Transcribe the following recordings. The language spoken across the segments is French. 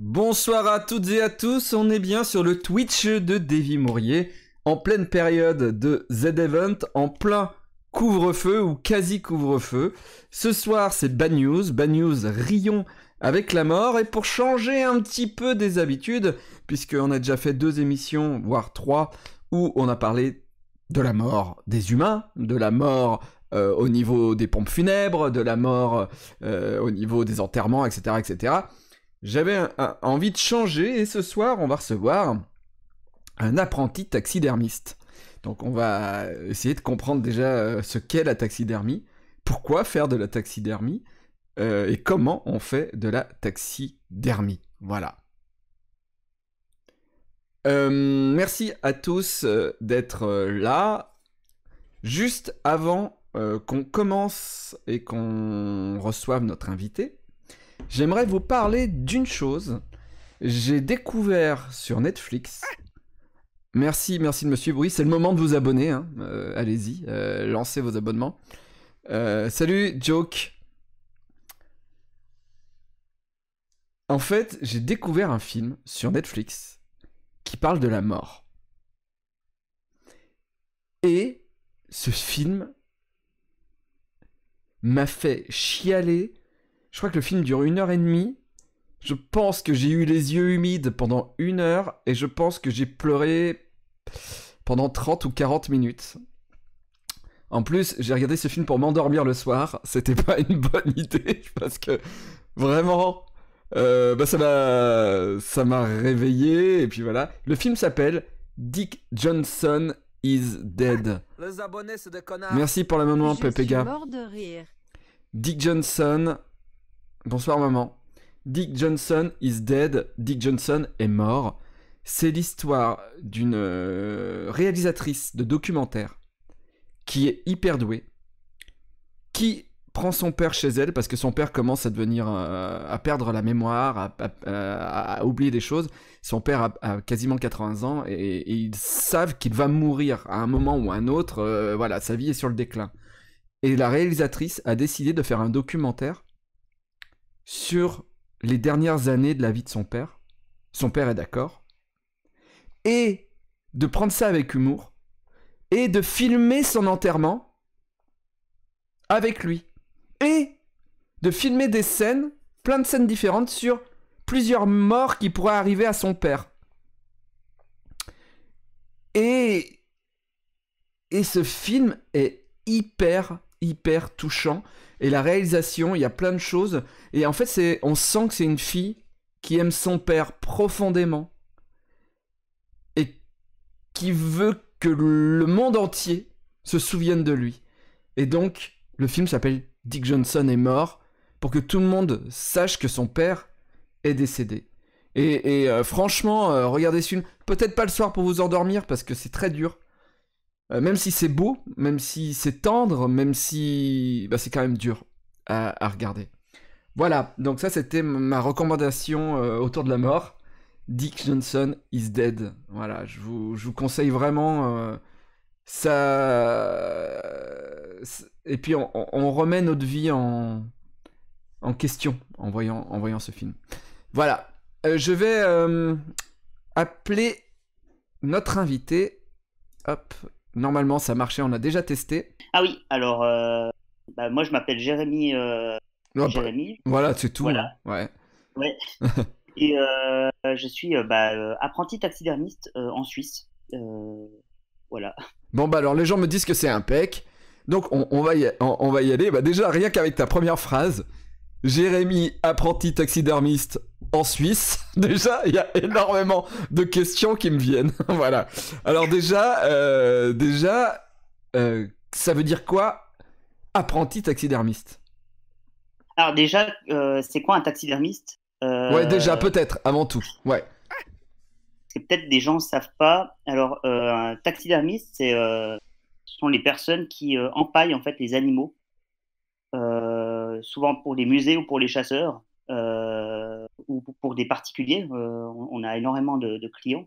Bonsoir à toutes et à tous, on est bien sur le Twitch de Davy Mourier, en pleine période de Z-Event, en plein couvre-feu ou quasi couvre-feu. Ce soir c'est Bad News, Bad News Rion avec la mort, et pour changer un petit peu des habitudes, puisqu'on a déjà fait deux émissions, voire trois, où on a parlé de la mort des humains, de la mort euh, au niveau des pompes funèbres, de la mort euh, au niveau des enterrements, etc. etc. J'avais envie de changer et ce soir on va recevoir un apprenti taxidermiste. Donc on va essayer de comprendre déjà euh, ce qu'est la taxidermie, pourquoi faire de la taxidermie euh, et comment on fait de la taxidermie. Voilà. Euh, merci à tous d'être là. Juste avant qu'on commence et qu'on reçoive notre invité, j'aimerais vous parler d'une chose. J'ai découvert sur Netflix. Merci, merci de me suivre. Oui, c'est le moment de vous abonner. hein. Euh, Allez-y, euh, lancez vos abonnements. Euh, salut, Joke. En fait, j'ai découvert un film sur Netflix qui parle de la mort. Et ce film m'a fait chialer. Je crois que le film dure une heure et demie. Je pense que j'ai eu les yeux humides pendant une heure et je pense que j'ai pleuré pendant 30 ou 40 minutes. En plus, j'ai regardé ce film pour m'endormir le soir. C'était pas une bonne idée parce que vraiment, euh, bah ça m'a, ça m'a réveillé et puis voilà. Le film s'appelle Dick Johnson is dead. Les abonnés, c'est des connards. Merci pour l'amendement, Pépéga. Dick Johnson. Bonsoir maman. Dick Johnson is dead. Dick Johnson est mort. C'est l'histoire d'une euh, réalisatrice de documentaire qui est hyper douée, qui prend son père chez elle parce que son père commence à devenir euh, à perdre la mémoire, à, oublier des choses. Son père a, quasiment 80 ans et, et ils savent qu'il va mourir à un moment ou à un autre. euh, voilà, sa vie est sur le déclin. Et la réalisatrice a décidé de faire un documentaire sur les dernières années de la vie de son père. Son père est d'accord. Et de prendre ça avec humour. Et de filmer son enterrement avec lui. Et de filmer des scènes, plein de scènes différentes sur plusieurs morts qui pourraient arriver à son père. Et et ce film est hyper hyper touchant et la réalisation, il y a plein de choses et en fait c'est on sent que c'est une fille qui aime son père profondément et qui veut que le monde entier se souvienne de lui. Et donc le film s'appelle Dick Johnson est mort pour que tout le monde sache que son père est décédé. Et, euh, franchement, euh, regardez ce film. Peut-être pas le soir pour vous endormir parce que c'est très dur. Euh, même si c'est beau, même si c'est tendre, même si bah, c'est quand même dur à, regarder. Voilà, donc ça c'était ma recommandation euh, autour de la mort. Dick Johnson is dead. Voilà, je vous, je vous conseille vraiment euh, ça. Et puis on, on- remet notre vie en, en question en voyant, en voyant ce film. Voilà, je vais appeler notre invité. Hop, normalement ça marchait, on a déjà testé. Ah oui, alors euh, bah, moi je m'appelle Jérémy. euh, Hop, Jérémy Voilà, c'est tout. Voilà. hein. Ouais. et euh, je suis bah, apprenti taxidermiste en Suisse. Voilà. Bon bah alors les gens me disent que c'est impec. Donc on, on va, y, on, on va y aller. Bah déjà rien qu'avec ta première phrase, Jérémy apprenti taxidermiste en Suisse. Déjà il y a énormément de questions qui me viennent. voilà. Alors déjà, euh, déjà, euh, ça veut dire quoi apprenti taxidermiste? Alors déjà, euh, c'est quoi un taxidermiste? Ouais déjà peut-être avant tout. Ouais. C'est peut-être des gens ne savent pas. Alors un taxidermiste, c'est ce sont les personnes qui empaillent en fait les animaux, souvent pour les musées ou pour les chasseurs. euh, ou pour- des particuliers. Euh, on, on a énormément de, de clients.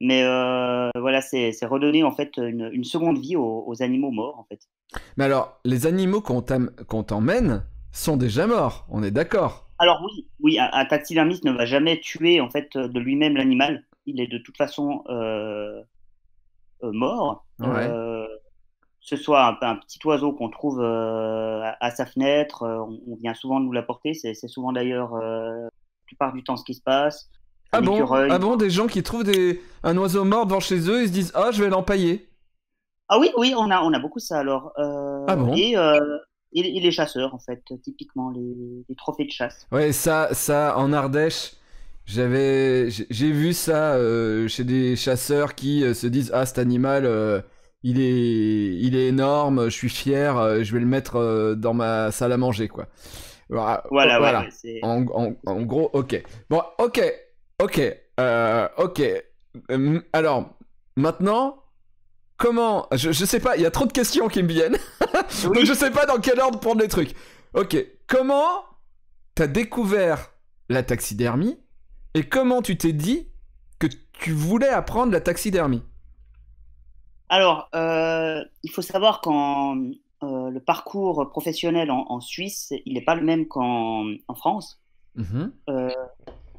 Mais euh, voilà, c'est redonner en fait une, une seconde vie aux, aux animaux morts en fait. Mais alors les animaux qu'on t'emmène, sont déjà morts, on est d'accord? Alors oui, oui, un, taxidermiste ne va jamais tuer en fait de lui-même l'animal. Il est de toute façon euh, euh, mort. Ce soit un, petit oiseau qu'on trouve à, sa fenêtre, on, vient souvent nous l'apporter. C'est souvent d'ailleurs plupart du temps ce qui se passe. Ah bon, ah bon, des gens qui trouvent des... un oiseau mort devant chez eux, ils se disent ah je vais l'empailler. Ah oui, oui, on a, on a beaucoup ça alors. ah bon et, et, les chasseurs, en fait, typiquement les, trophées de chasse. Ouais, ça, ça en Ardèche, j'avais, j'ai vu ça euh, chez des chasseurs qui euh, se disent ah cet animal, euh, il est, il est énorme, je suis fier, je vais le mettre dans ma salle à manger quoi. Voilà, voilà. en, en, en, gros, ok. Bon, ok, ok, ok. alors maintenant, comment je, je sais pas, il y a trop de questions qui me viennent. Donc je sais pas dans quel ordre prendre les trucs. Ok, comment t'as découvert la taxidermie et comment tu t'es dit que tu voulais apprendre la taxidermie? Alors, euh, il faut savoir qu'en euh, le parcours professionnel en, Suisse, il n'est pas le même qu'en France. Mhm. Euh,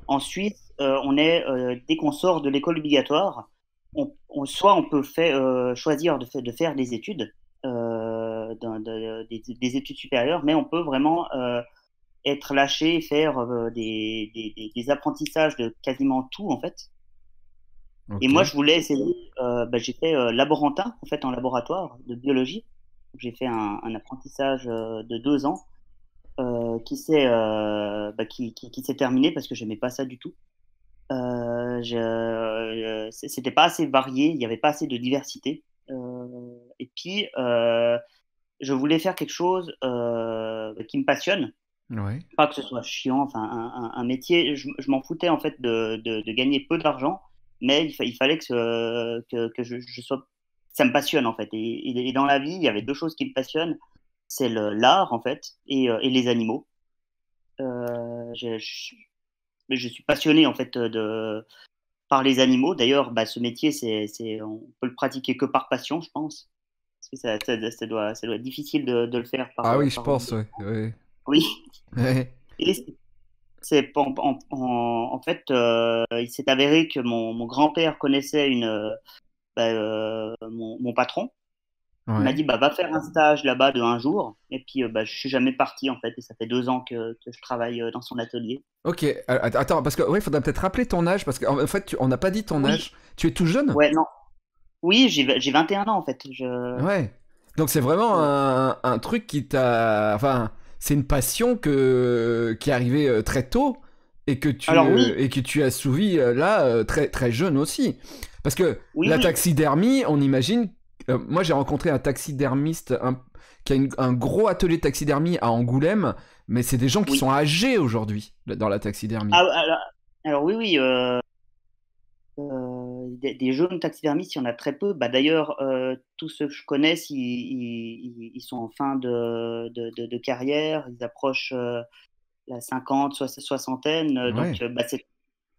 en Suisse, on est dès qu'on sort de l'école obligatoire, on, soit on peut euh, choisir de, de, faire des études, euh, des, études supérieures, mais on peut vraiment euh, être lâché et faire des, apprentissages de quasiment tout en fait. Et moi, je voulais essayer. Bah, j'ai fait laborantin en fait en laboratoire de biologie. J'ai fait un, apprentissage de deux ans qui s'est bah, qui, qui s'est terminé parce que je n'aimais pas ça du tout. Euh, c'était pas assez varié, il n'y avait pas assez de diversité. Euh, et puis, euh, je voulais faire quelque chose qui me passionne. Pas que ce soit chiant, enfin un, métier. Je, m'en foutais en fait de, de, gagner peu d'argent, mais il, il, fallait que, que, que je, sois. Ça me passionne en fait. Et, dans la vie, il y avait deux choses qui me passionnent c'est l'art en fait et, et les animaux. je, je suis passionné en fait de par les animaux. D'ailleurs, bah, ce métier, c'est, on peut le pratiquer que par passion, je pense. Parce que ça, ça, doit, ça doit être difficile de, de le faire par. Ah oui, je pense, oui. Oui. Et c'est, en, en, en, fait, euh, il s'est avéré que mon, mon grand-père connaissait une, bah, euh, mon, mon, patron. Il m'a dit bah, va faire un stage là-bas de un jour. Et puis euh, bah, je suis jamais parti en fait. Et ça fait deux ans que, que je travaille euh, dans son atelier. Ok, attends, parce que ouais, il faudrait peut-être rappeler ton âge. Parce qu'en fait, on n'a pas dit ton âge. Tu es tout jeune? Ouais, non. Oui, j'ai 21 ans en fait. Je... Ouais. Donc c'est vraiment un, un, truc qui t'a. Enfin, c'est une passion que... qui est arrivée très tôt et que tu, et que tu as souvi là très, très jeune aussi. Parce que la taxidermie, on imagine euh, moi, j'ai rencontré un taxidermiste qui a un gros atelier de taxidermie à Angoulême, mais c'est des gens qui sont âgés aujourd'hui dans la taxidermie. Ah, alors, oui, oui. Euh, euh, des, jeunes taxidermistes, il y en a très peu. Bah, D'ailleurs, tous ceux que je connais, ils, ils, sont en fin de, de, carrière, ils approchent la 50, soixantaine. Donc, bah, c'est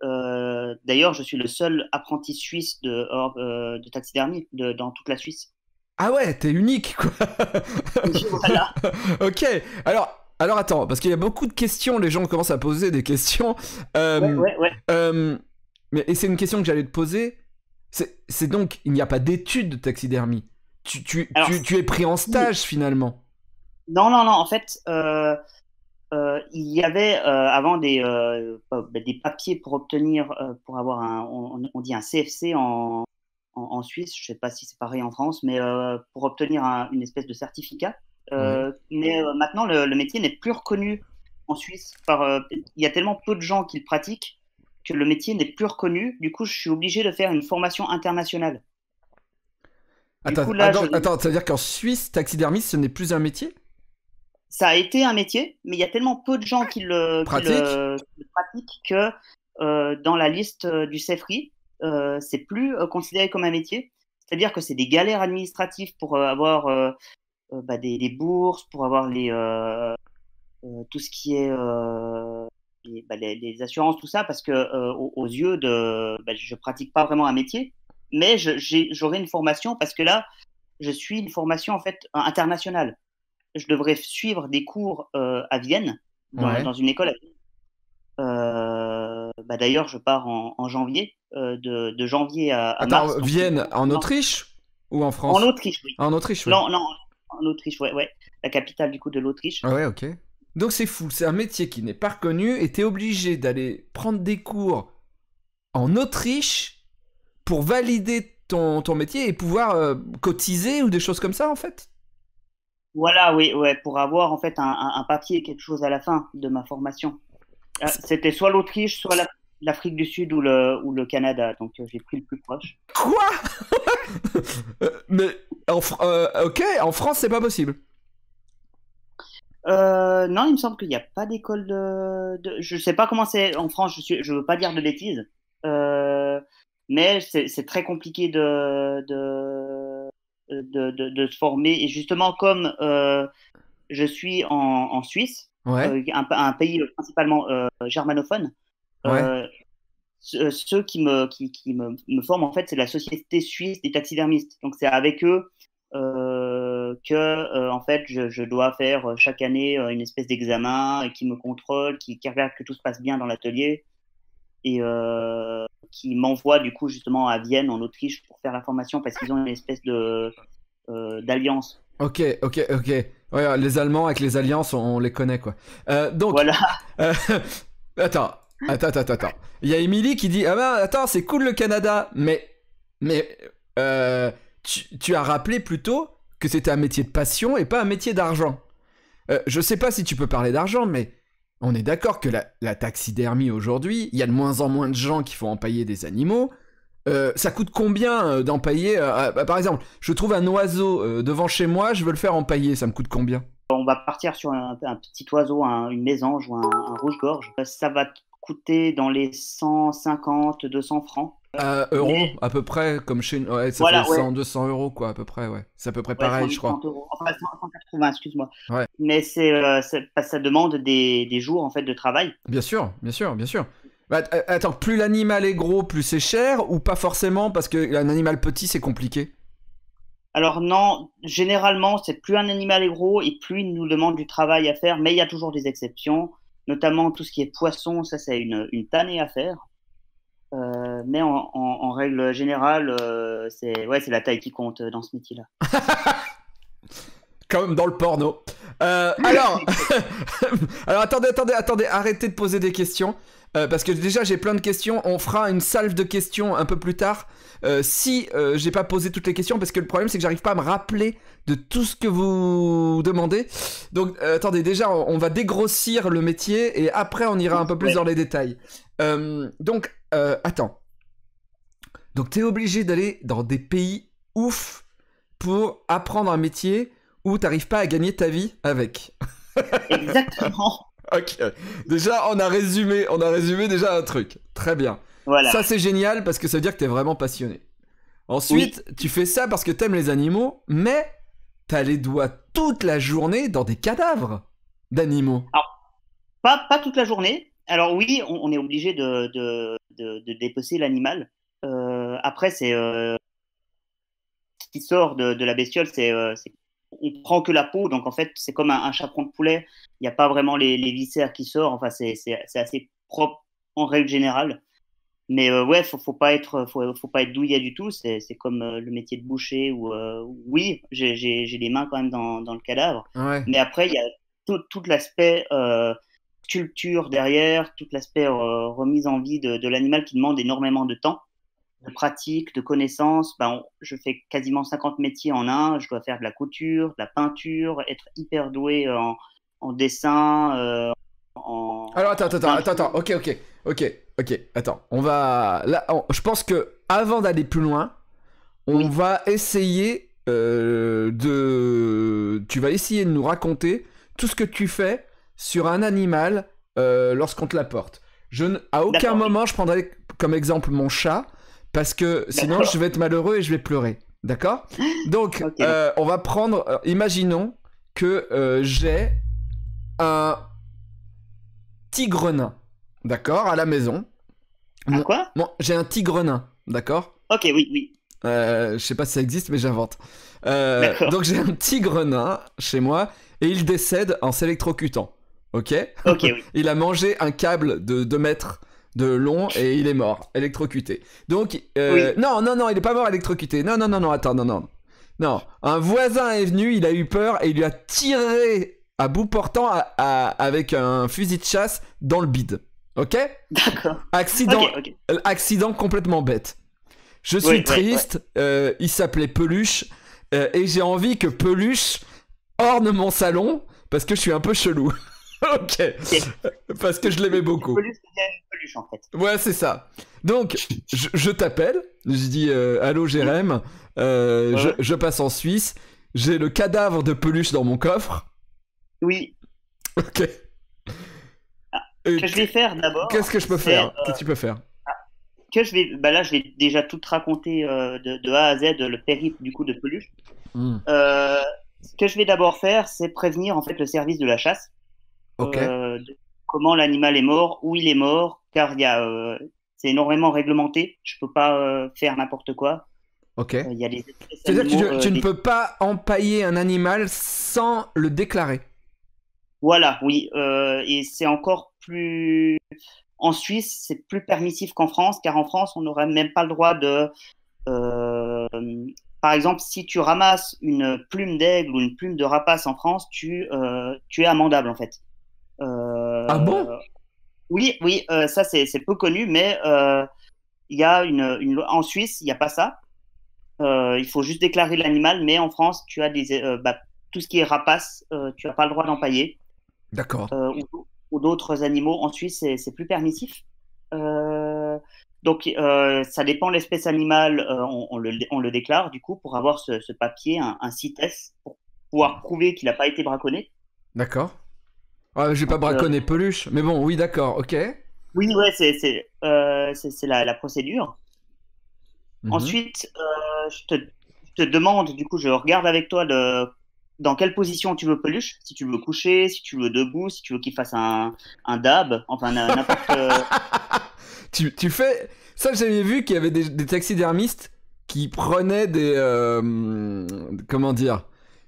euh, d'ailleurs, je suis le seul apprenti suisse de, euh, de taxidermie de, dans toute la Suisse. Ah ouais, t'es unique quoi. voilà. ok. Alors, alors attends, parce qu'il y a beaucoup de questions. Les gens commencent à poser des questions. Euh, ouais, ouais, ouais. mais et c'est une question que j'allais te poser. C'est donc il n'y a pas d'études de taxidermie. Tu, tu, tu, tu, es pris en stage finalement. Non, non, non. En fait, euh, il y avait euh, avant des, euh, des papiers pour obtenir, pour avoir un, on, dit un CFC en, en, Suisse, je ne sais pas si c'est pareil en France, mais pour obtenir une espèce de certificat. Mais maintenant, le, métier n'est plus reconnu en Suisse. Par, il y a tellement peu de gens qui le pratiquent que le métier n'est plus reconnu. Du coup, je suis obligé de faire une formation internationale. Attends, attends, attends, ça veut dire qu'en Suisse, taxidermiste, ce n'est plus un métier? Ça a été un métier, mais il y a tellement peu de gens qui le, pratiquent que euh, dans la liste euh, du CEFRI, euh, c'est plus euh, considéré comme un métier. C'est-à-dire que c'est des galères administratives pour avoir bah, des, bourses, pour avoir les, tout ce qui est bah, les, assurances, tout ça, parce que aux, yeux de, bah, je pratique pas vraiment un métier, mais j'aurai une formation parce que là, je suis une formation en fait internationale. Je devrais suivre des cours euh, à Vienne, dans, Ouais. dans une école à Vienne. Euh, bah, D'ailleurs, je pars en, en janvier, euh, de, de janvier à, à Attends, mars. Vienne, en non, Autriche ou en France? En Autriche, oui. En Autriche, oui. Non, non, en Autriche, ouais, ouais. La capitale du coup de l'Autriche. Ah ouais, ok. Donc c'est fou, c'est un métier qui n'est pas reconnu et t'es obligé d'aller prendre des cours en Autriche pour valider ton, ton métier et pouvoir euh, cotiser ou des choses comme ça en fait? Voilà, oui, ouais, pour avoir en fait un, un- papier, quelque chose à la fin de ma formation. Euh, C'était soit l'Autriche, soit la- l'Afrique du Sud ou le, ou le Canada. Donc euh, j'ai pris le plus proche. Quoi? Euh, Mais en, euh, ok, en France c'est pas possible. Euh, non, il me semble qu'il n'y a pas d'école de, de- Je sais pas comment c'est en France, je suis... je veux pas dire de bêtises. Mais c'est c'est très compliqué de, de, de, de, de se former. Et justement, comme euh, je suis en, en Suisse, Ouais. euh, un, un pays principalement euh, germanophone, Ouais. ceux qui me, qui, qui me, me forment, en fait, c'est la Société suisse des taxidermistes. Donc, c'est avec eux euh, que, euh, en fait, je, je dois faire chaque année euh, une espèce d'examen qui me contrôle, qui, qui regarde que tout se passe bien dans l'atelier et qui m'envoie, du coup, justement à Vienne, en Autriche, pour faire la formation parce qu'ils ont une espèce de euh, d'alliance. Ok, ok, ok. Ouais, les Allemands avec les alliances, on, on les connaît quoi. Euh, donc, Voilà. Euh, attends, attends, attends, attends. Il y a Émilie qui dit Ah ben attends, c'est cool le Canada, mais. Mais. euh, tu, tu as rappelé plutôt que c'était un métier de passion et pas un métier d'argent. Euh, je sais pas si tu peux parler d'argent, mais on est d'accord que la, taxidermie aujourd'hui, il y a de moins en moins de gens qui font empailler des animaux. Euh, ça coûte combien euh, d'empailler euh, bah, Par exemple, je trouve un oiseau devant chez moi, je veux le faire empailler, ça me coûte combien? On va partir sur un, petit oiseau, un- une mésange ou un, un rouge-gorge. Ça va te coûter dans les 150, 200 francs. Euh, euros, Mais- à peu près, comme chez nous. Ouais, ça Voilà, fait ouais. 100, 200 euros, quoi, à peu près, ouais. C'est à peu près Ouais, pareil, 100, je crois. 100 euros. Enfin, 100, 180, excuse-moi. Ouais. Mais c'est, euh, que ça demande des, des jours en fait de travail. Bien sûr, bien sûr, bien sûr. Bah, att- attends, plus l'animal est gros, plus c'est cher, ou pas forcément, parce qu'un animal petit, c'est compliqué? Alors non, généralement, c'est plus un animal est gros et plus il nous demande du travail à faire, mais il y a toujours des exceptions, notamment tout ce qui est poisson, ça c'est une, une tannée à faire. Euh, mais en, en- en règle générale, euh, c'est ouais, la taille qui compte euh, dans ce métier-là. Comme dans le porno. Euh, alors, alors attendez, attendez, attendez, arrêtez de poser des questions. parce que déjà j'ai plein de questions, on fera une salve de questions un peu plus tard. si j'ai pas posé toutes les questions, parce que le problème c'est que j'arrive pas à me rappeler de tout ce que vous demandez. Donc attendez, déjà on, on va dégrossir le métier et après on ira un peu plus Ouais. dans les détails. Donc euh, attends. Donc t'es obligé d'aller dans des pays ouf pour apprendre un métier où t'arrives pas à gagner ta vie avec. Exactement. Ok. Déjà, on a résumé, on a résumé déjà un truc. Très bien. Voilà. Ça, c'est génial parce que ça veut dire que t'es vraiment passionné. Ensuite, tu fais ça parce que t'aimes les animaux, mais t'as les doigts toute la journée dans des cadavres d'animaux. Pas, pas toute la journée. Alors oui, on, on est obligé de, de, de, de dépecer l'animal. Euh, après, c'est euh, ce qui sort de, la bestiole, c'est euh, c'est- on prend que la peau, donc en fait, c'est comme un, un chaperon de poulet. Il n'y a pas vraiment les, les viscères qui sortent. Enfin, c'est assez propre en règle générale. Mais euh, ouais, faut, faut pas être, faut, faut pas être douillet du tout. C'est comme euh, le métier de boucher ou euh, oui, j'ai les mains quand même dans, dans le cadavre. Ouais. Mais après, il y a tout, tout l'aspect sculpture derrière, tout l'aspect euh, remise en vie de, de l'animal qui demande énormément de temps, de pratique, de connaissances. Ben, on- je fais quasiment 50 métiers en un. Je dois faire de la couture, de la peinture, être hyper doué en, en dessin. euh, en... Alors attends, attends, attends, attends, attends. Ok, ok, ok, ok. Attends, on va. Là, on- je pense que avant d'aller plus loin, on Oui. va essayer euh, de. Tu vas essayer de nous raconter tout ce que tu fais sur un animal euh, lorsqu'on te l'apporte. Je ne... À aucun moment je prendrai comme exemple mon chat parce que sinon je vais être malheureux et je vais pleurer. D'accord? Donc, euh, on va prendre. euh, imaginons que j'ai un tigre nain, d'accord, à la maison. Quoi? Bon, j'ai un tigre nain, d'accord? Ok, oui, oui. Je sais pas si ça existe, mais j'invente. Donc j'ai un tigre nain chez moi, et il décède en s'électrocutant. Ok Ok, oui. Il a mangé un câble de 2 mètres de long et il est mort, électrocuté. Donc, euh, non, non, non, il est pas mort électrocuté. Non, non, non, non, attends, non, non. Non, un voisin est venu, il a eu peur et il lui a tiré à bout portant à- à- avec un fusil de chasse dans le bide. Ok? D'accord. Accident, euh, accident complètement bête. Je suis Oui, ouais, triste, euh, il s'appelait Peluche, euh, et j'ai envie que Peluche orne mon salon parce que je suis un peu chelou. ok. Parce que je l'aimais beaucoup. Peluche peluche, en fait. Ouais, c'est ça. Donc, je, je t'appelle, je dis euh, Allô Jérém, euh, je, Ouais. je passe en Suisse, j'ai le cadavre de Peluche dans mon coffre. Oui. Ok. Et Que je vais faire d'abord. Qu'est-ce que je peux faire? euh, Qu'est-ce que tu peux faire? que je vais, bah là, je vais déjà tout te raconter euh, de, de A à Z le périple du coup de peluche. Hmm, ce que je vais d'abord faire, c'est prévenir en fait le service de la chasse. Euh, comment l'animal est mort, où il est mort, car il y a, euh, c'est énormément réglementé. Je peux pas euh, faire n'importe quoi. Ok. Il y a des espèces C'est-à-dire que tu, ne peux pas empailler un animal sans le déclarer? Voilà, oui. et c'est encore plus. En Suisse, c'est plus permissif qu'en France, car en France, on n'aurait même pas le droit de. Par exemple, si tu ramasses une plume d'aigle ou une plume de rapace en France, tu, euh, tu es amendable en fait. Euh, Ah bon? Oui, oui, euh, ça c'est peu connu, mais euh, il y a une, en Suisse, il n'y a pas ça. Il faut juste déclarer l'animal, mais en France, tu as des, bah, tout ce qui est rapace, tu n'as pas le droit d'empailler D'accord. ou, ou d'autres animaux. En Suisse, c'est c'est plus permissif. Euh, donc, euh, ça dépend de l'espèce animale, euh, on, on le, on le déclare du coup pour avoir ce, ce papier, un, un CITES, pour pouvoir prouver qu'il n'a pas été braconné. D'accord. Ah, j'ai pas euh, braconné peluche, mais bon, oui, d'accord, ok. Oui, ouais, c'est c'est euh, la, la procédure. Mhm. Ensuite, euh, je, te, je te demande, du coup, je regarde avec toi le, dans quelle position tu veux peluche, si tu veux coucher, si tu veux debout, si tu veux qu'il fasse un, un dab, enfin n'importe. euh, tu, tu fais. Ça, j'avais vu qu'il y avait des, des taxidermistes qui prenaient des. comment dire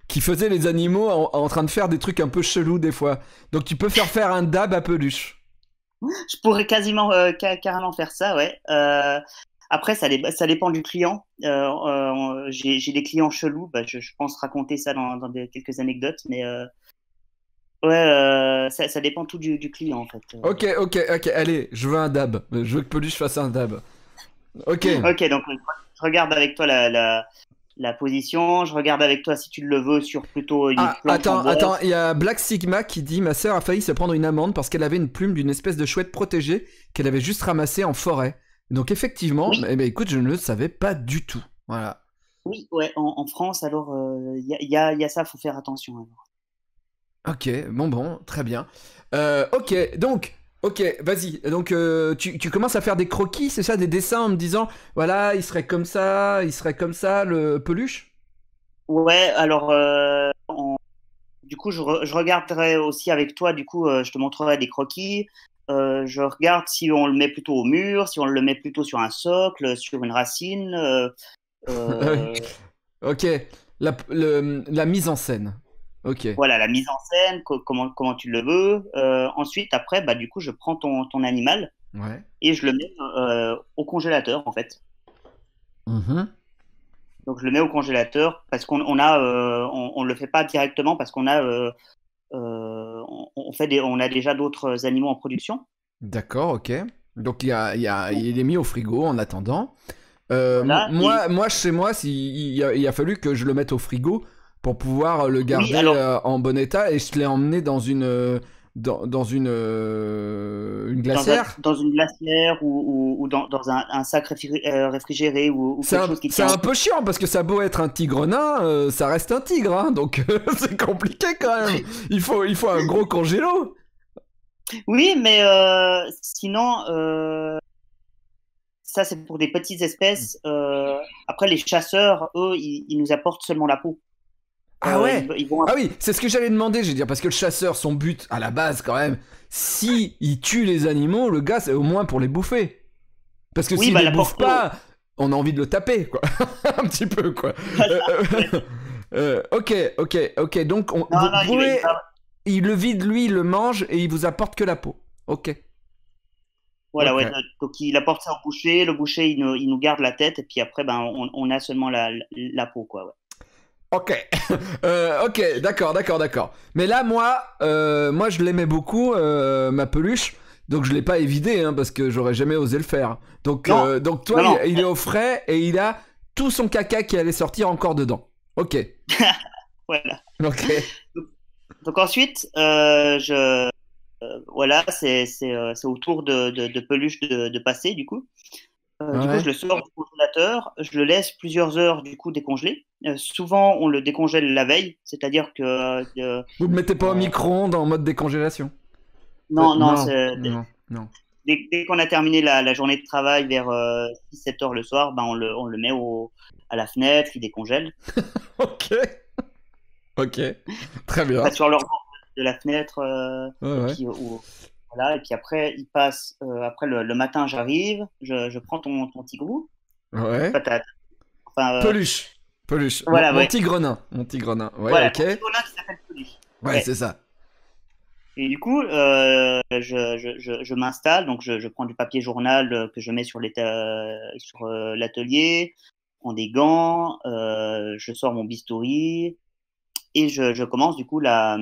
Qui faisaient les animaux en, en train de faire des trucs un peu chelous des fois. Donc tu peux faire faire un dab à peluche. Je pourrais quasiment, euh, ca- carrément faire ça, ouais. Euh, après, ça, dé- ça dépend du client. Euh, J'ai des clients chelous, bah, je, je pense raconter ça dans, dans des- quelques anecdotes, mais ouais, ça, ça dépend tout du, du client en fait. Ok, ok, ok, allez, je veux un dab. Je veux que peluche fasse un dab. Ok. Ok, donc je regarde avec toi la, la, la position, je regarde avec toi si tu le veux sur plutôt une Ah, attends, attends, il y a Black Sigma qui dit Ma sœur a failli se prendre une amende parce qu'elle avait une plume d'une espèce de chouette protégée qu'elle avait juste ramassée en forêt. Donc, effectivement, Oui. eh ben, écoute, je ne le savais pas du tout. Voilà. Oui, ouais, en, en France, alors il y, a, y, a, y a ça, faut faire attention. Alors. Ok, bon, bon, très bien. Euh, ok, donc, ok, vas-y. Donc, euh, tu, tu commences à faire des croquis, c'est ça, des dessins en me disant Voilà, il serait comme ça, il serait comme ça, le peluche? Ouais, alors euh, du coup, je, re- je regarderai aussi avec toi, du coup, euh, je te montrerai des croquis. Je regarde si on le met plutôt au mur, si on le met plutôt sur un socle, sur une racine. Ok, la, le- la mise en scène. Ok. voilà, la mise en scène, co- comment, comment tu le veux. Euh, ensuite, après, bah, du coup, je prends ton, ton animal Ouais. et je le mets euh, au congélateur, en fait. Mhm. Donc, je le mets au congélateur parce qu'on on a, euh, on, on le fait pas directement parce qu'on a, on, on fait des, on a déjà d'autres animaux en production. D'accord, ok. Donc il, y a, il, y a- il est mis au frigo en attendant. Voilà, moi, moi, chez moi, il, a, il a fallu que je le mette au frigo pour pouvoir le garder alors- euh, en bon état et je l'ai emmené dans une, euh, dans, dans une, euh, une Dans, un- glacière. dans une glacière ou, ou, ou dans, dans un, un sac réfrigé- euh, réfrigéré ou, ou C'est quelque un, chose qui c'est un peu chiant parce que ça a beau être un tigre nain, euh, ça reste un tigre, hein, donc c'est compliqué quand même. Il faut, il faut un gros congélo. Oui, mais euh, sinon, euh, ça c'est pour des petites espèces. Euh, après, les chasseurs, eux, ils, ils nous apportent seulement la peau. Ah Euh, ouais. ils, ils vont Ah oui, c'est ce que j'allais demander, je veux dire, parce que le chasseur, son but à la base quand même, si il tue les animaux, le gars, c'est au moins pour les bouffer. Parce que Oui, s'il bah, les la bouffe porte- pas, on a envie de le taper, quoi. Un petit peu, quoi. Euh, euh, Euh, ok, ok, ok. Donc, on, Non, vous non, il, pouvez- il va- il le vide, lui, il le mange et il vous apporte que la peau. Ok. Voilà, ouais. Donc il apporte ça au boucher, le boucher il nous, il nous garde la tête et puis après ben on, on a seulement la, la peau quoi. Ouais. Ok, Euh, ok, d'accord, d'accord, d'accord. Mais là, moi, euh, moi, je l'aimais beaucoup, euh, ma peluche. Donc je l'ai pas évidé, hein, parce que j'aurais jamais osé le faire. Donc, donc toi, Non. Il, il est au frais et il a tout son caca qui allait sortir encore dedans. Ok, Voilà. ok. Donc ensuite je voilà c'est c'est euh, c'est au tour de, de, de peluche de, de passer du coup. Euh, Du coup je le sors du congélateur, je le laisse plusieurs heures du coup décongelé. Euh, souvent on le décongèle la veille, c'est-à-dire que euh, Vous le mettez pas au micro-ondes en mode décongélation? Non non, c'est- non, non. dès, dès qu'on a terminé la, la journée de travail vers 6-7 heures le soir, ben on le, on le met au, à la fenêtre, il décongèle. Ok. Ok. Très bien. Sur leur de la fenêtre. Ouais, voilà, et puis après, il passe. euh, après, le, le matin, j'arrive, je, je prends ton, ton tigrou, Ouais. patate. Enfin, euh, Peluche. Peluche. Voilà, mon, mon ouais. tigre nain. Mon tigre nain. Ouais, voilà, ok. ton tigre nain qui s'appelle Peluche. Ouais, ouais. c'est ça. Et du coup, euh, je, je, je, je m'installe, donc je, je prends du papier journal que je mets sur l'atelier, je prends des gants, je sors mon bistouri et je, je commence du coup la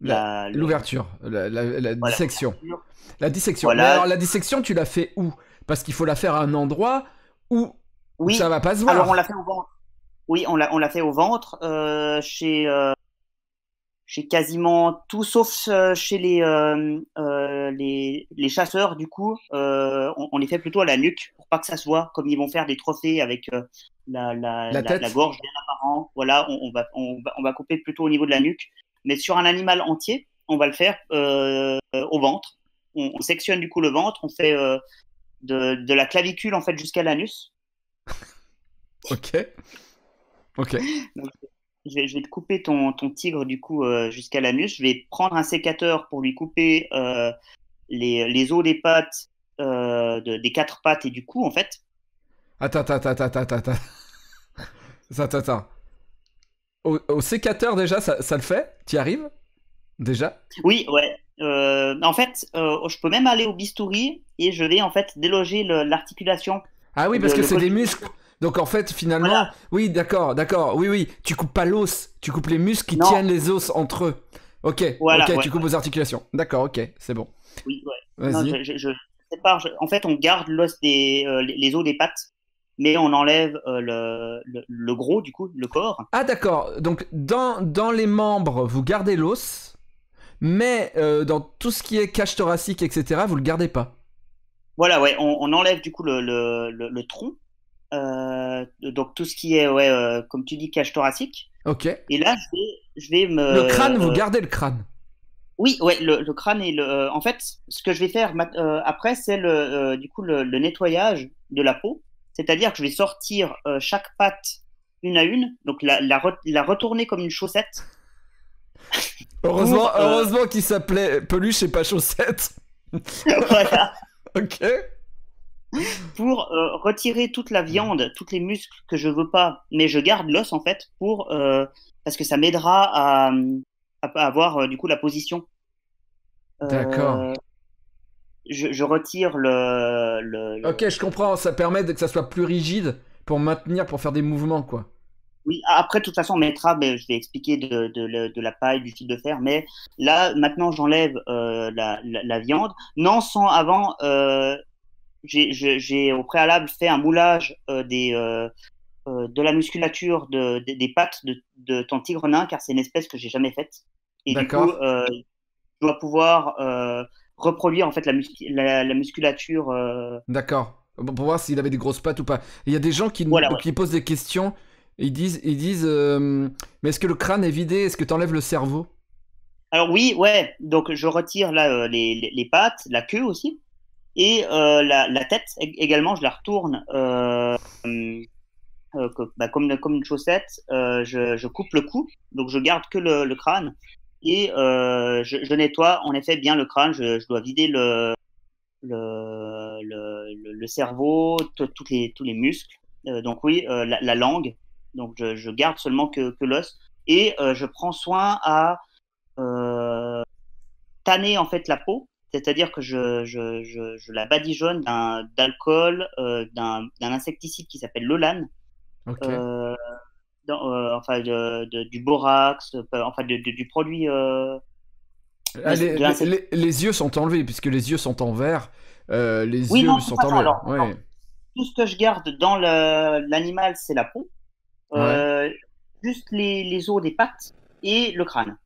L'ouverture, la, la- la Voilà. dissection. La dissection. Voilà. Mais alors, la dissection, tu l'as fait où? Parce qu'il faut la faire à un endroit où Oui, ça va pas se voir. alors on l'a fait au ventre. Oui, on l'a on l'a fait au ventre euh, chez euh, chez quasiment tout sauf euh, chez les, les les chasseurs du coup on, on les fait plutôt à la nuque pour pas que ça se voit comme ils vont faire des trophées avec la, la, La gorge bien apparent voilà on, on va on va on va couper plutôt au niveau de la nuque mais sur un animal entier on va le faire euh, au ventre on, on sectionne du coup le ventre on fait euh, de, de la clavicule en fait jusqu'à l'anus Ok. Ok. je vais, je vais te couper ton, ton tigre du coup euh, jusqu'à l'anus. Je vais prendre un sécateur pour lui couper euh, les, les os des pattes, euh, de- des quatre pattes et du cou en fait. Attends, attends, attends, attends, attends. attends. Attends, attends. Au, au sécateur, déjà, ça, ça le fait? Tu y arrives? Déjà? Oui, ouais. Euh, en fait, euh, je peux même aller au bistouri et je vais en fait déloger l'articulation. Ah oui, parce que c'est des muscles. Donc en fait, finalement, Voilà. oui, d'accord, d'accord, oui, oui, tu coupes pas l'os, tu coupes les muscles qui Non. tiennent les os entre eux. Ok, Voilà, ok, ouais. tu coupes aux articulations. D'accord, ok, c'est bon. Oui, ouais. Vas-y. je, je- je sépare. je- en fait, on garde l'os des euh, les os des pattes, mais on enlève euh, le, le, le gros du coup, le corps. Ah d'accord, donc dans, dans les membres, vous gardez l'os, mais euh, dans tout ce qui est cage thoracique, etc., vous le gardez pas. Voilà, ouais, on, on enlève du coup le, le, tronc, euh, donc tout ce qui est, ouais, comme tu dis, cage thoracique. Ok. Et là, je vais, je vais me. Le crâne, vous gardez le crâne. Oui, ouais, le, le crâne et le. euh, en fait, ce que je vais faire euh, après, c'est le, euh, du coup le, le nettoyage de la peau. C'est-à-dire que je vais sortir euh, chaque patte une à une, donc la, la, re- la retourner comme une chaussette. Heureusement, pour, euh, heureusement qu'il s'appelait peluche et pas chaussette. voilà. Ok. Pour euh, retirer toute la viande, tous les muscles que je veux pas, mais je garde l'os en fait pour euh, parce que ça m'aidera à, à, à avoir euh, du coup la position. Euh, D'accord. Je, je retire le, le, le- Ok, je comprends, ça permet de- que ça soit plus rigide pour maintenir, pour faire des mouvements, quoi. Oui, après, de toute façon, on mettra, mais je vais expliquer de, de, le- de la paille, du fil de fer. Mais là, maintenant, j'enlève euh, la, la, la viande. Non, sans avant, euh, j'ai- au préalable fait un moulage euh, des, de la musculature de, des- pattes de, ton tigre nain, car c'est une espèce que j'ai jamais faite. Et du coup, je dois pouvoir reproduire en fait la, muscu- la, la musculature. euh, D'accord. Bon, Pour voir s'il avait des grosses pattes ou pas. Il y a des gens qui, Voilà, ouais. qui posent des questions. Ils disent, ils disent euh, mais est-ce que le crâne est vidé? Est-ce que tu enlèves le cerveau? Alors oui, ouais. Donc je retire là euh, les, les, les pattes, la queue aussi, et euh, la, la tête ég- également. Je la retourne bah, comme comme une chaussette. Je, je coupe le cou, donc je garde que le, le crâne et euh, je, je nettoie en effet bien le crâne. Je, je dois vider le le, le, le- cerveau, toutes les tous les muscles. Euh, donc oui, euh, la, la langue. Donc je, garde seulement que, l'os et je prends soin à tanner en fait la peau, c'est-à-dire que je, je, la badigeonne d'alcool, d'un insecticide qui s'appelle l'olane. Enfin du borax, enfin du produit ah, les, yeux sont enlevés, puisque les yeux sont en vert. Euh, les yeux sont enlevés. tout ce que je garde dans l'animal, c'est la peau. Euh, juste les, os des pattes et le crâne.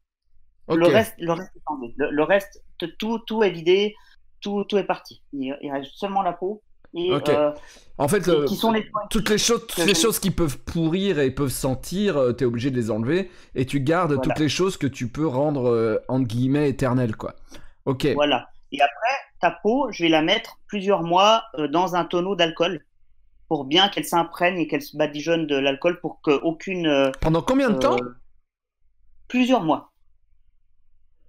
Le, reste, le reste est enlevé. Le, reste, tout, tout est vidé, tout, tout est parti. il reste seulement la peau euh, en fait, euh, toutes les choses, toutes les choses qui peuvent pourrir et peuvent sentir, euh, tu es obligé de les enlever et tu gardes toutes les choses que tu peux rendre entre guillemets éternelles, quoi. Ok. Voilà. Et après, ta peau, je vais la mettre plusieurs mois dans un tonneau d'alcool pour bien qu'elle s'imprègne et qu'elle se badigeonne de l'alcool pour qu'aucune. Pendant combien de temps? Plusieurs mois.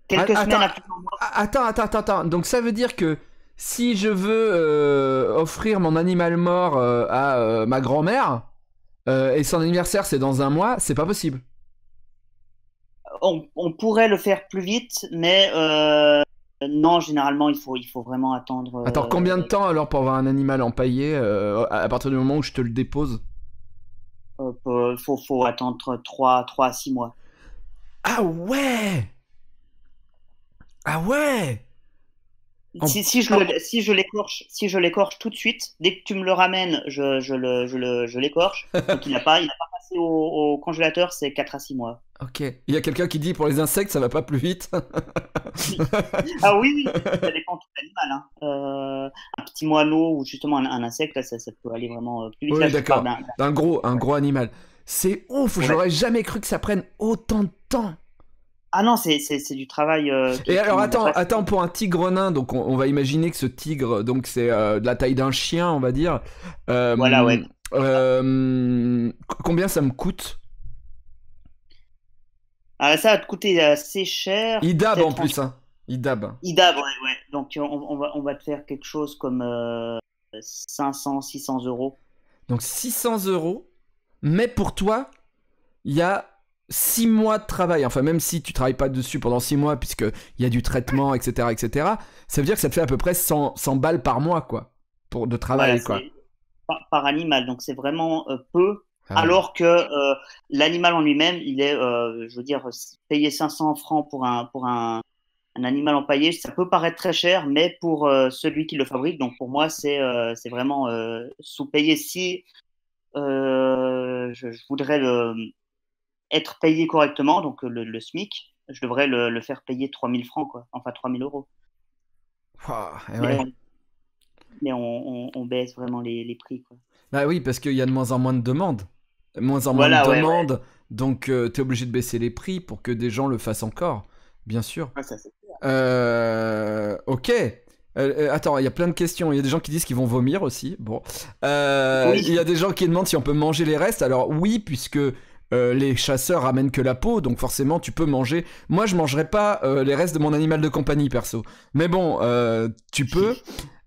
Quelques semaines à plusieurs mois. Attends, attends, attends. Donc ça veut dire que si je veux euh, offrir mon animal mort euh, à euh, ma grand-mère et son anniversaire c'est dans un mois, c'est pas possible. On, pourrait le faire plus vite, mais non, généralement il faut, il faut vraiment attendre. Attends, combien de temps alors pour avoir un animal empaillé à partir du moment où je te le dépose? Il faut, faut attendre 3, 3 à 6 mois. Ah ouais Ah ouais si, si, je le, si je l'écorche, si je l'écorche tout de suite, dès que tu me le ramènes, je, je le, je le, je l'écorche. Donc il n'a pas, il a pas passé au, congélateur, c'est 4 à 6 mois. Ok. Il y a quelqu'un qui dit pour les insectes, ça va pas plus vite. ah oui, ça dépend de l'animal. Hein. Euh, un petit moineau ou justement un, insecte, ça, ça, peut aller vraiment euh, plus vite. Oui, d'accord. Un, gros, un gros animal. C'est ouf. J'aurais jamais cru que ça prenne autant de temps. Ah non, c'est du travail. Euh, et alors attends, attends pour un tigre nain, donc on, va imaginer que ce tigre, donc c'est euh, de la taille d'un chien, on va dire. Euh, voilà, ouais. combien ça me coûte? Ah, ça va te coûter assez cher. Idab en plus, hein. Idab. Idab, ouais, ouais. Donc on, va, on va te faire quelque chose comme 500, 600 euros. Donc 600 euros, mais pour toi, il y a 6 mois de travail, enfin même si tu travailles pas dessus pendant 6 mois puisqu'il y a du traitement, etc., etc., ça veut dire que ça te fait à peu près 100, 100 balles par mois, quoi, pour, de travail, quoi. Par, animal, donc c'est vraiment euh, peu, ah alors que euh, l'animal en lui-même, il est, euh, je veux dire, payer 500 francs pour un, pour un, un, animal empaillé, ça peut paraître très cher, mais pour celui qui le fabrique, donc pour moi, c'est c'est vraiment sous-payé. Si je, je, voudrais le être payé correctement, donc euh, le, SMIC, je devrais le, faire payer 3000 francs, quoi. Enfin 3000 euros. mais, on, baisse vraiment les, prix, quoi. Bah oui, parce qu'il y a de moins en moins de demandes. Moins en moins de demandes, donc euh, tu es obligé de baisser les prix pour que des gens le fassent encore, bien sûr. euh, ok. Euh, attends, il y a plein de questions. Il y a des gens qui disent qu'ils vont vomir aussi. Bon, il y a des gens qui demandent si on peut manger les restes. Alors oui, puisque euh, les chasseurs ramènent que la peau, donc forcément tu peux manger. Moi je mangerai pas euh, les restes de mon animal de compagnie perso. Mais bon, euh, tu peux.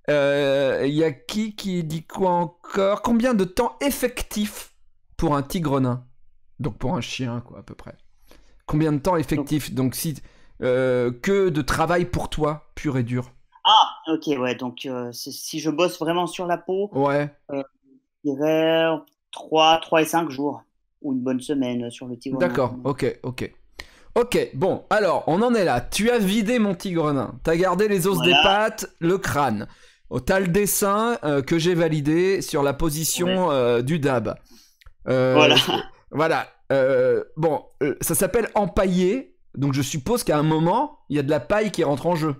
Il y a qui qui dit quoi encore? Combien de temps effectif pour un tigre nain? Donc pour un chien quoi à peu près. Combien de temps effectif? Donc si que de travail pour toi pur et dur. Ah ok ouais donc si je bosse vraiment sur la peau. Ouais. je dirais 3, 3 et 5 jours ou une bonne semaine sur le tigre D'accord, ok, ok. Ok, bon, alors, on en est là. Tu as vidé mon tigre nain. Tu as gardé les os des pattes, le crâne. Oh, tu as le dessin euh, que j'ai validé sur la position euh, du dab. Euh, voilà. Voilà. bon, ça s'appelle empaillé. Donc je suppose qu'à un moment, il y a de la paille qui rentre en jeu.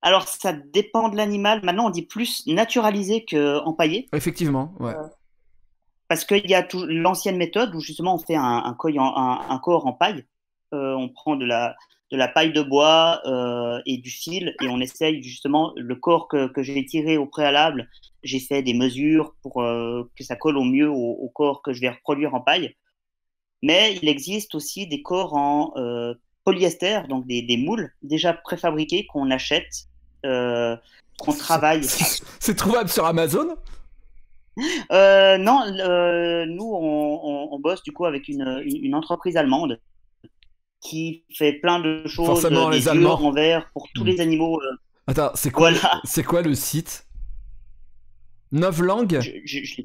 Alors ça dépend de l'animal. Maintenant, on dit plus naturalisé que empaillé. Effectivement, ouais. Parce qu'il y a l'ancienne méthode où justement on fait un, un, corps en paille. Euh, on prend de la, de la paille de bois euh, et du fil et on essaye justement le corps que, que j'ai tiré au préalable. J'ai fait des mesures pour euh, que ça colle au mieux au, corps que je vais reproduire en paille. Mais il existe aussi des corps en polyester, donc des, des, moules déjà préfabriqués qu'on achète, qu'on travaille. C'est trouvable sur Amazon? Euh, non, euh, nous, on, on- on bosse du coup avec une, une- une entreprise allemande qui fait plein de choses. Forcément, les Allemands. en verre pour tous Hmm. les animaux. euh, Attends, c'est quoi, Voilà. c'est quoi le site? Neuf langues je, je, je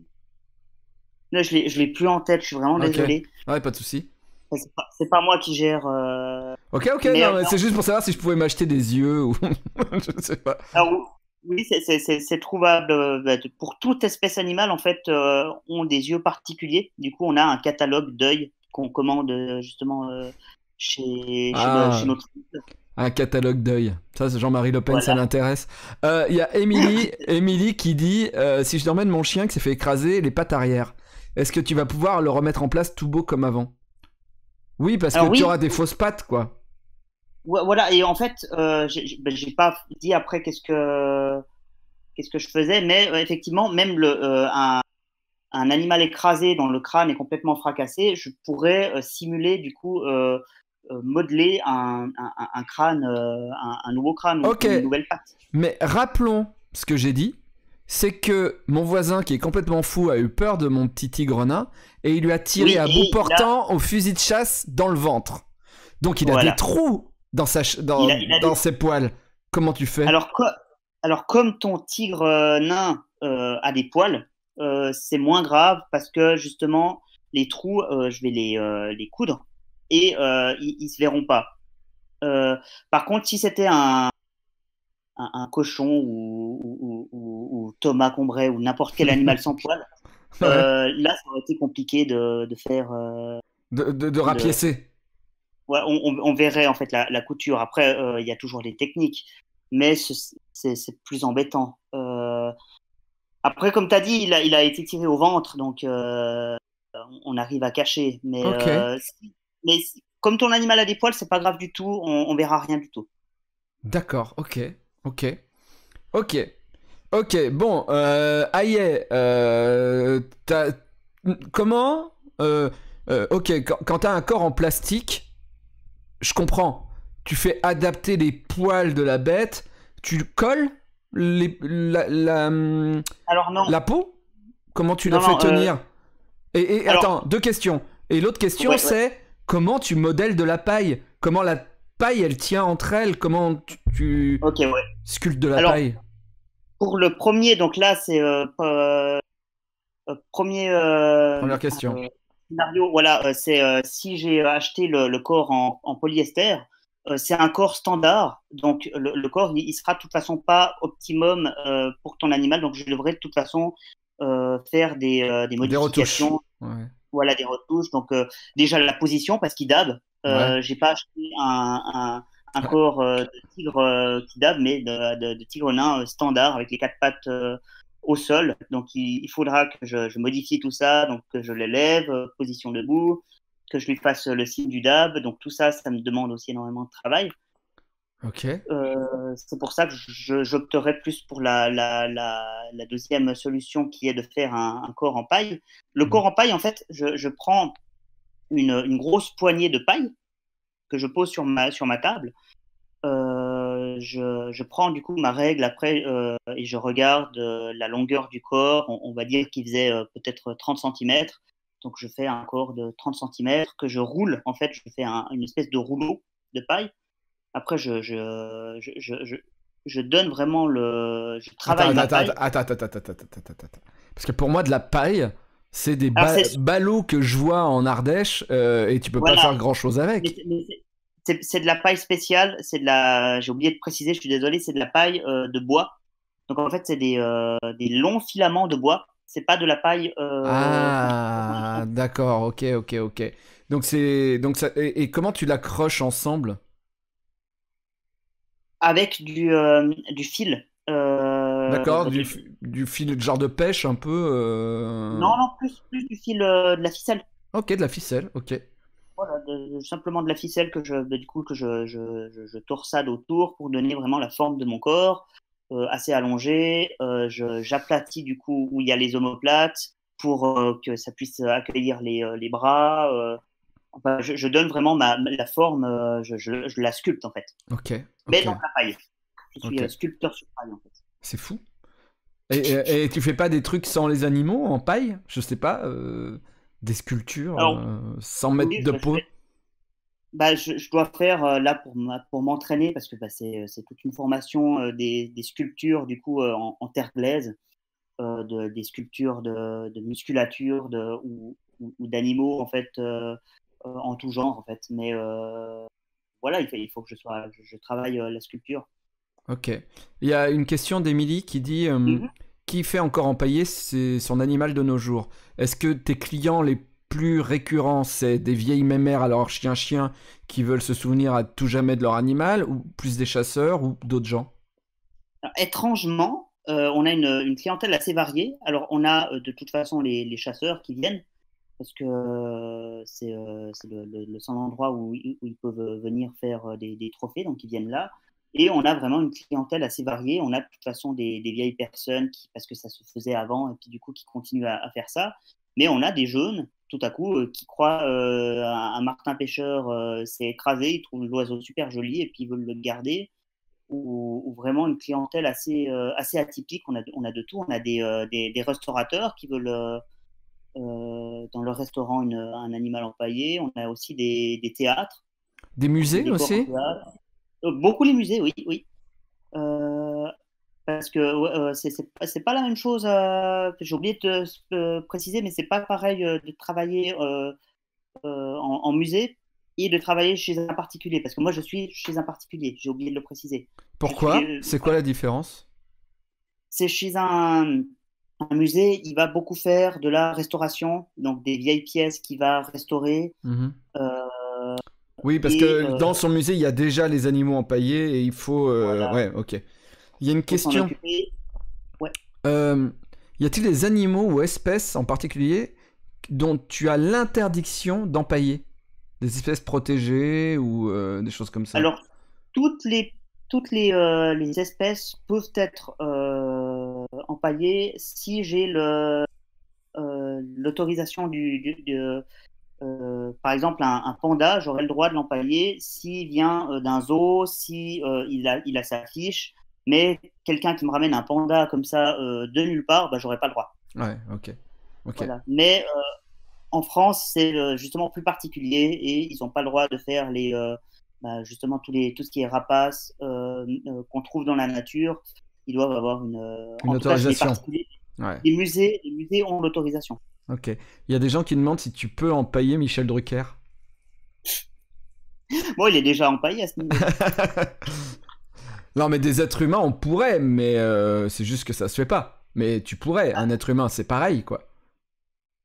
Là, je l'ai, je l'ai plus en tête. Je suis vraiment désolé. Ouais, pas de souci. C'est pas, moi qui gère. Ok, ok, c'est juste pour savoir si je pouvais m'acheter des yeux ou. je sais pas. Alors, oui, c'est- trouvable euh, bah, pour toute espèce animale. En fait, euh, ont des yeux particuliers. Du coup, on a un catalogue d'œil qu'on commande euh, justement euh, chez, chez, Ah. chez notre. Un catalogue d'œil. Ça, c'est Jean-Marie Le Pen, Voilà. ça l'intéresse. Euh, Il y a Émilie Émilie qui dit Si je t'emmène mon chien qui s'est fait écraser les pattes arrière, est-ce que tu vas pouvoir le remettre en place tout beau comme avant? Oui, parce Alors que oui. tu auras des fausses pattes, quoi. Voilà, et en fait, euh, j'ai ben, j'ai pas dit après qu'est-ce que qu'est-ce que je faisais, mais euh, effectivement, même le, euh, un, un animal écrasé dont le crâne est complètement fracassé, je pourrais euh, simuler du coup modeler un, un, crâne, un, nouveau crâne une nouvelle patte. Mais rappelons ce que j'ai dit c'est que mon voisin qui est complètement fou a eu peur de mon petit tigre nain et il lui a tiré Oui, à bout portant au fusil de chasse dans le ventre. Donc il a Voilà. des trous dans, sa ch- dans, Il a- il a dans des- ses poils. Comment tu fais? Alors, co- alors comme ton tigre euh, nain euh, a des poils, euh, c'est moins grave parce que justement les trous, je vais les, les coudre et ils, ils se verront pas. Par contre, si c'était un, un, un cochon ou, ou, ou- ou Thomas Combray ou n'importe quel animal sans poils, Ouais. là ça aurait été compliqué de, de faire. de, de, de rapiécer. Ouais, on, on- on verrait en fait la, la couture. Après, euh, il y a toujours des techniques, mais ce- c'est plus embêtant. Euh, après, comme tu as dit, il a, il a été tiré au ventre, donc euh, on arrive à cacher. Mais, mais comme ton animal a des poils, c'est pas grave du tout, on, on verra rien du tout. D'accord, ok, ok, ok, ok. Bon, euh, Aïe, euh, comment euh, euh, Ok, quand, quand t'as un corps en plastique, je comprends. Tu fais adapter les poils de la bête, tu colles les, la, la, Alors non, la peau? Comment tu la fais non, euh, tenir Et, et alors- attends, deux questions. Et l'autre question Ouais, ouais. c'est comment tu modèles de la paille? Comment la paille elle tient entre elles? Comment tu, tu ok, ouais. sculptes de la Alors, paille? Pour le premier, donc là, c'est euh, euh, premier Première question. Euh, scénario. Voilà, euh, c'est euh, si j'ai acheté le, le corps en, en polyester, euh, c'est un corps standard. Donc le, le corps, il, il sera de toute façon pas optimum euh, pour ton animal. Donc je devrais de toute façon euh, faire des, euh, des modifications. Ouais. Voilà, des retouches. Donc euh, déjà la position parce qu'il dab. Euh, J'ai pas acheté un, un, un Ouais. corps euh, de tigre euh, qui dab, mais de, de, de tigre nain euh, standard avec les quatre pattes euh, au sol. Donc il, il faudra que je, je modifie tout ça, donc que je l'élève, euh, position debout, que je lui fasse le signe du dab. Donc tout ça, ça me demande aussi énormément de travail. Ok. Euh, c'est pour ça que j'opterais plus pour la, la, la, la deuxième solution qui est de faire un, un corps en paille. Le Mhm. corps en paille, en fait, je, je prends une, une grosse poignée de paille que je pose sur ma, sur ma table. Euh, je, je prends du coup ma règle après euh, et je regarde euh, la longueur du corps. On, on va dire qu'il faisait euh, peut-être 30 cm. Donc je fais un corps de 30 cm que je roule. En fait, je fais un- une espèce de rouleau de paille. Après, je, je, je, je, je, je donne vraiment le. Je travaille Attends, attends, paille. attends, attends, attends. Parce que pour moi, de la paille, c'est des ba- c'est- ballots que je vois en Ardèche euh, et tu peux Voilà. pas faire grand chose avec. mais c'est- de la paille spéciale. C'est de la. J'ai oublié de préciser. Je suis désolé. C'est de la paille euh, de bois. Donc en fait, c'est des, euh, des longs filaments de bois. C'est pas de la paille. euh, Ah, d'accord, ok, ok, ok. Donc c'est donc ça et, et comment tu l'accroches ensemble? Avec du, du fil. D'accord, du, du fil de genre de pêche un peu. Non, non, plus, plus du fil de la ficelle. Ok, de la ficelle, ok. Voilà, de- de- simplement de la ficelle que je, bah, du coup, que je, je, je, je torsade autour pour donner vraiment la forme de mon corps, euh, assez allongé. Euh, J'aplatis du coup où il y a les omoplates pour euh, que ça puisse accueillir les, les bras. Enfin, je, donne vraiment ma, la forme, je, la sculpte en fait. Ok, Mais dans la paille. Je suis sculpteur sur paille en fait. C'est fou. Et, et, tu fais pas des trucs sans les animaux en paille? Je sais pas, des sculptures euh, sans mettre de peau bah, je, dois faire euh, là pour, pour m'entraîner parce que bah, c'est toute une formation des, des, sculptures du coup en, terre glaise, de, des sculptures de, de musculature de, ou, ou, d'animaux en fait en tout genre en fait. Mais voilà, il faut, il faut que je, sois, je travaille la sculpture. Ok. Il y a une question d'Emilie qui dit euh, mhm. Qui fait encore empailler son animal de nos jours Est-ce que tes clients les plus récurrents, c'est des vieilles mémères, alors chien-chien, qui veulent se souvenir à tout jamais de leur animal, ou plus des chasseurs, ou d'autres gens? Étrangement, euh, on a une, clientèle assez variée. Alors, on a euh, de toute façon les, chasseurs qui viennent, parce que c'est le, seul endroit où, ils peuvent venir faire des, des, trophées, donc ils viennent là. Et on a vraiment une clientèle assez variée. On a de toute façon des, vieilles personnes qui, parce que ça se faisait avant, et puis du coup qui continuent à, faire ça. Mais on a des jeunes, tout à coup, euh, qui croient euh, un, martin pêcheur euh, s'est écrasé, ils trouvent l'oiseau super joli et puis ils veulent le garder. Ou, vraiment une clientèle assez, assez atypique. On a, on a de tout. On a des, des, restaurateurs qui veulent dans leur restaurant un animal empaillé. On a aussi des, des théâtres. Des musées aussi? euh, beaucoup les musées, oui, oui. Euh, parce que euh, c'est pas la même chose. J'ai oublié de te préciser, mais c'est pas pareil de travailler en, musée et de travailler chez un particulier. Parce que moi, je suis chez un particulier. J'ai oublié de le préciser. Pourquoi? C'est quoi la différence? C'est chez un, un, musée, il va beaucoup faire de la restauration, donc des vieilles pièces qu'il va restaurer. Mmh oui, parce que euh, dans son musée, il y a déjà les animaux empaillés et il faut. Euh, ouais, ok. Il y a une question. Ouais. Euh, y a-t-il des animaux ou espèces en particulier dont tu as l'interdiction d'empailler? Des espèces protégées ou des choses comme ça? Alors, toutes les, toutes les, les espèces peuvent être empaillées si j'ai l'autorisation du, du, euh, par exemple, un, panda, j'aurais le droit de l'empailler s'il vient euh, d'un zoo, si euh, il, a, il a sa fiche. Mais quelqu'un qui me ramène un panda comme ça de nulle part, bah, j'aurais pas le droit. Ouais, ok. Mais en France, c'est justement plus particulier et ils n'ont pas le droit de faire les, bah, justement tous les, tout ce qui est rapace qu'on trouve dans la nature. Ils doivent avoir une, une autorisation. Les, musées, les musées ont l'autorisation. Ok. Il y a des gens qui demandent si tu peux empailler Michel Drucker. Bon, il est déjà empaillé à ce niveau. non, mais des êtres humains, on pourrait, mais euh, c'est juste que ça se fait pas. Mais tu pourrais. Un être humain, c'est pareil, quoi.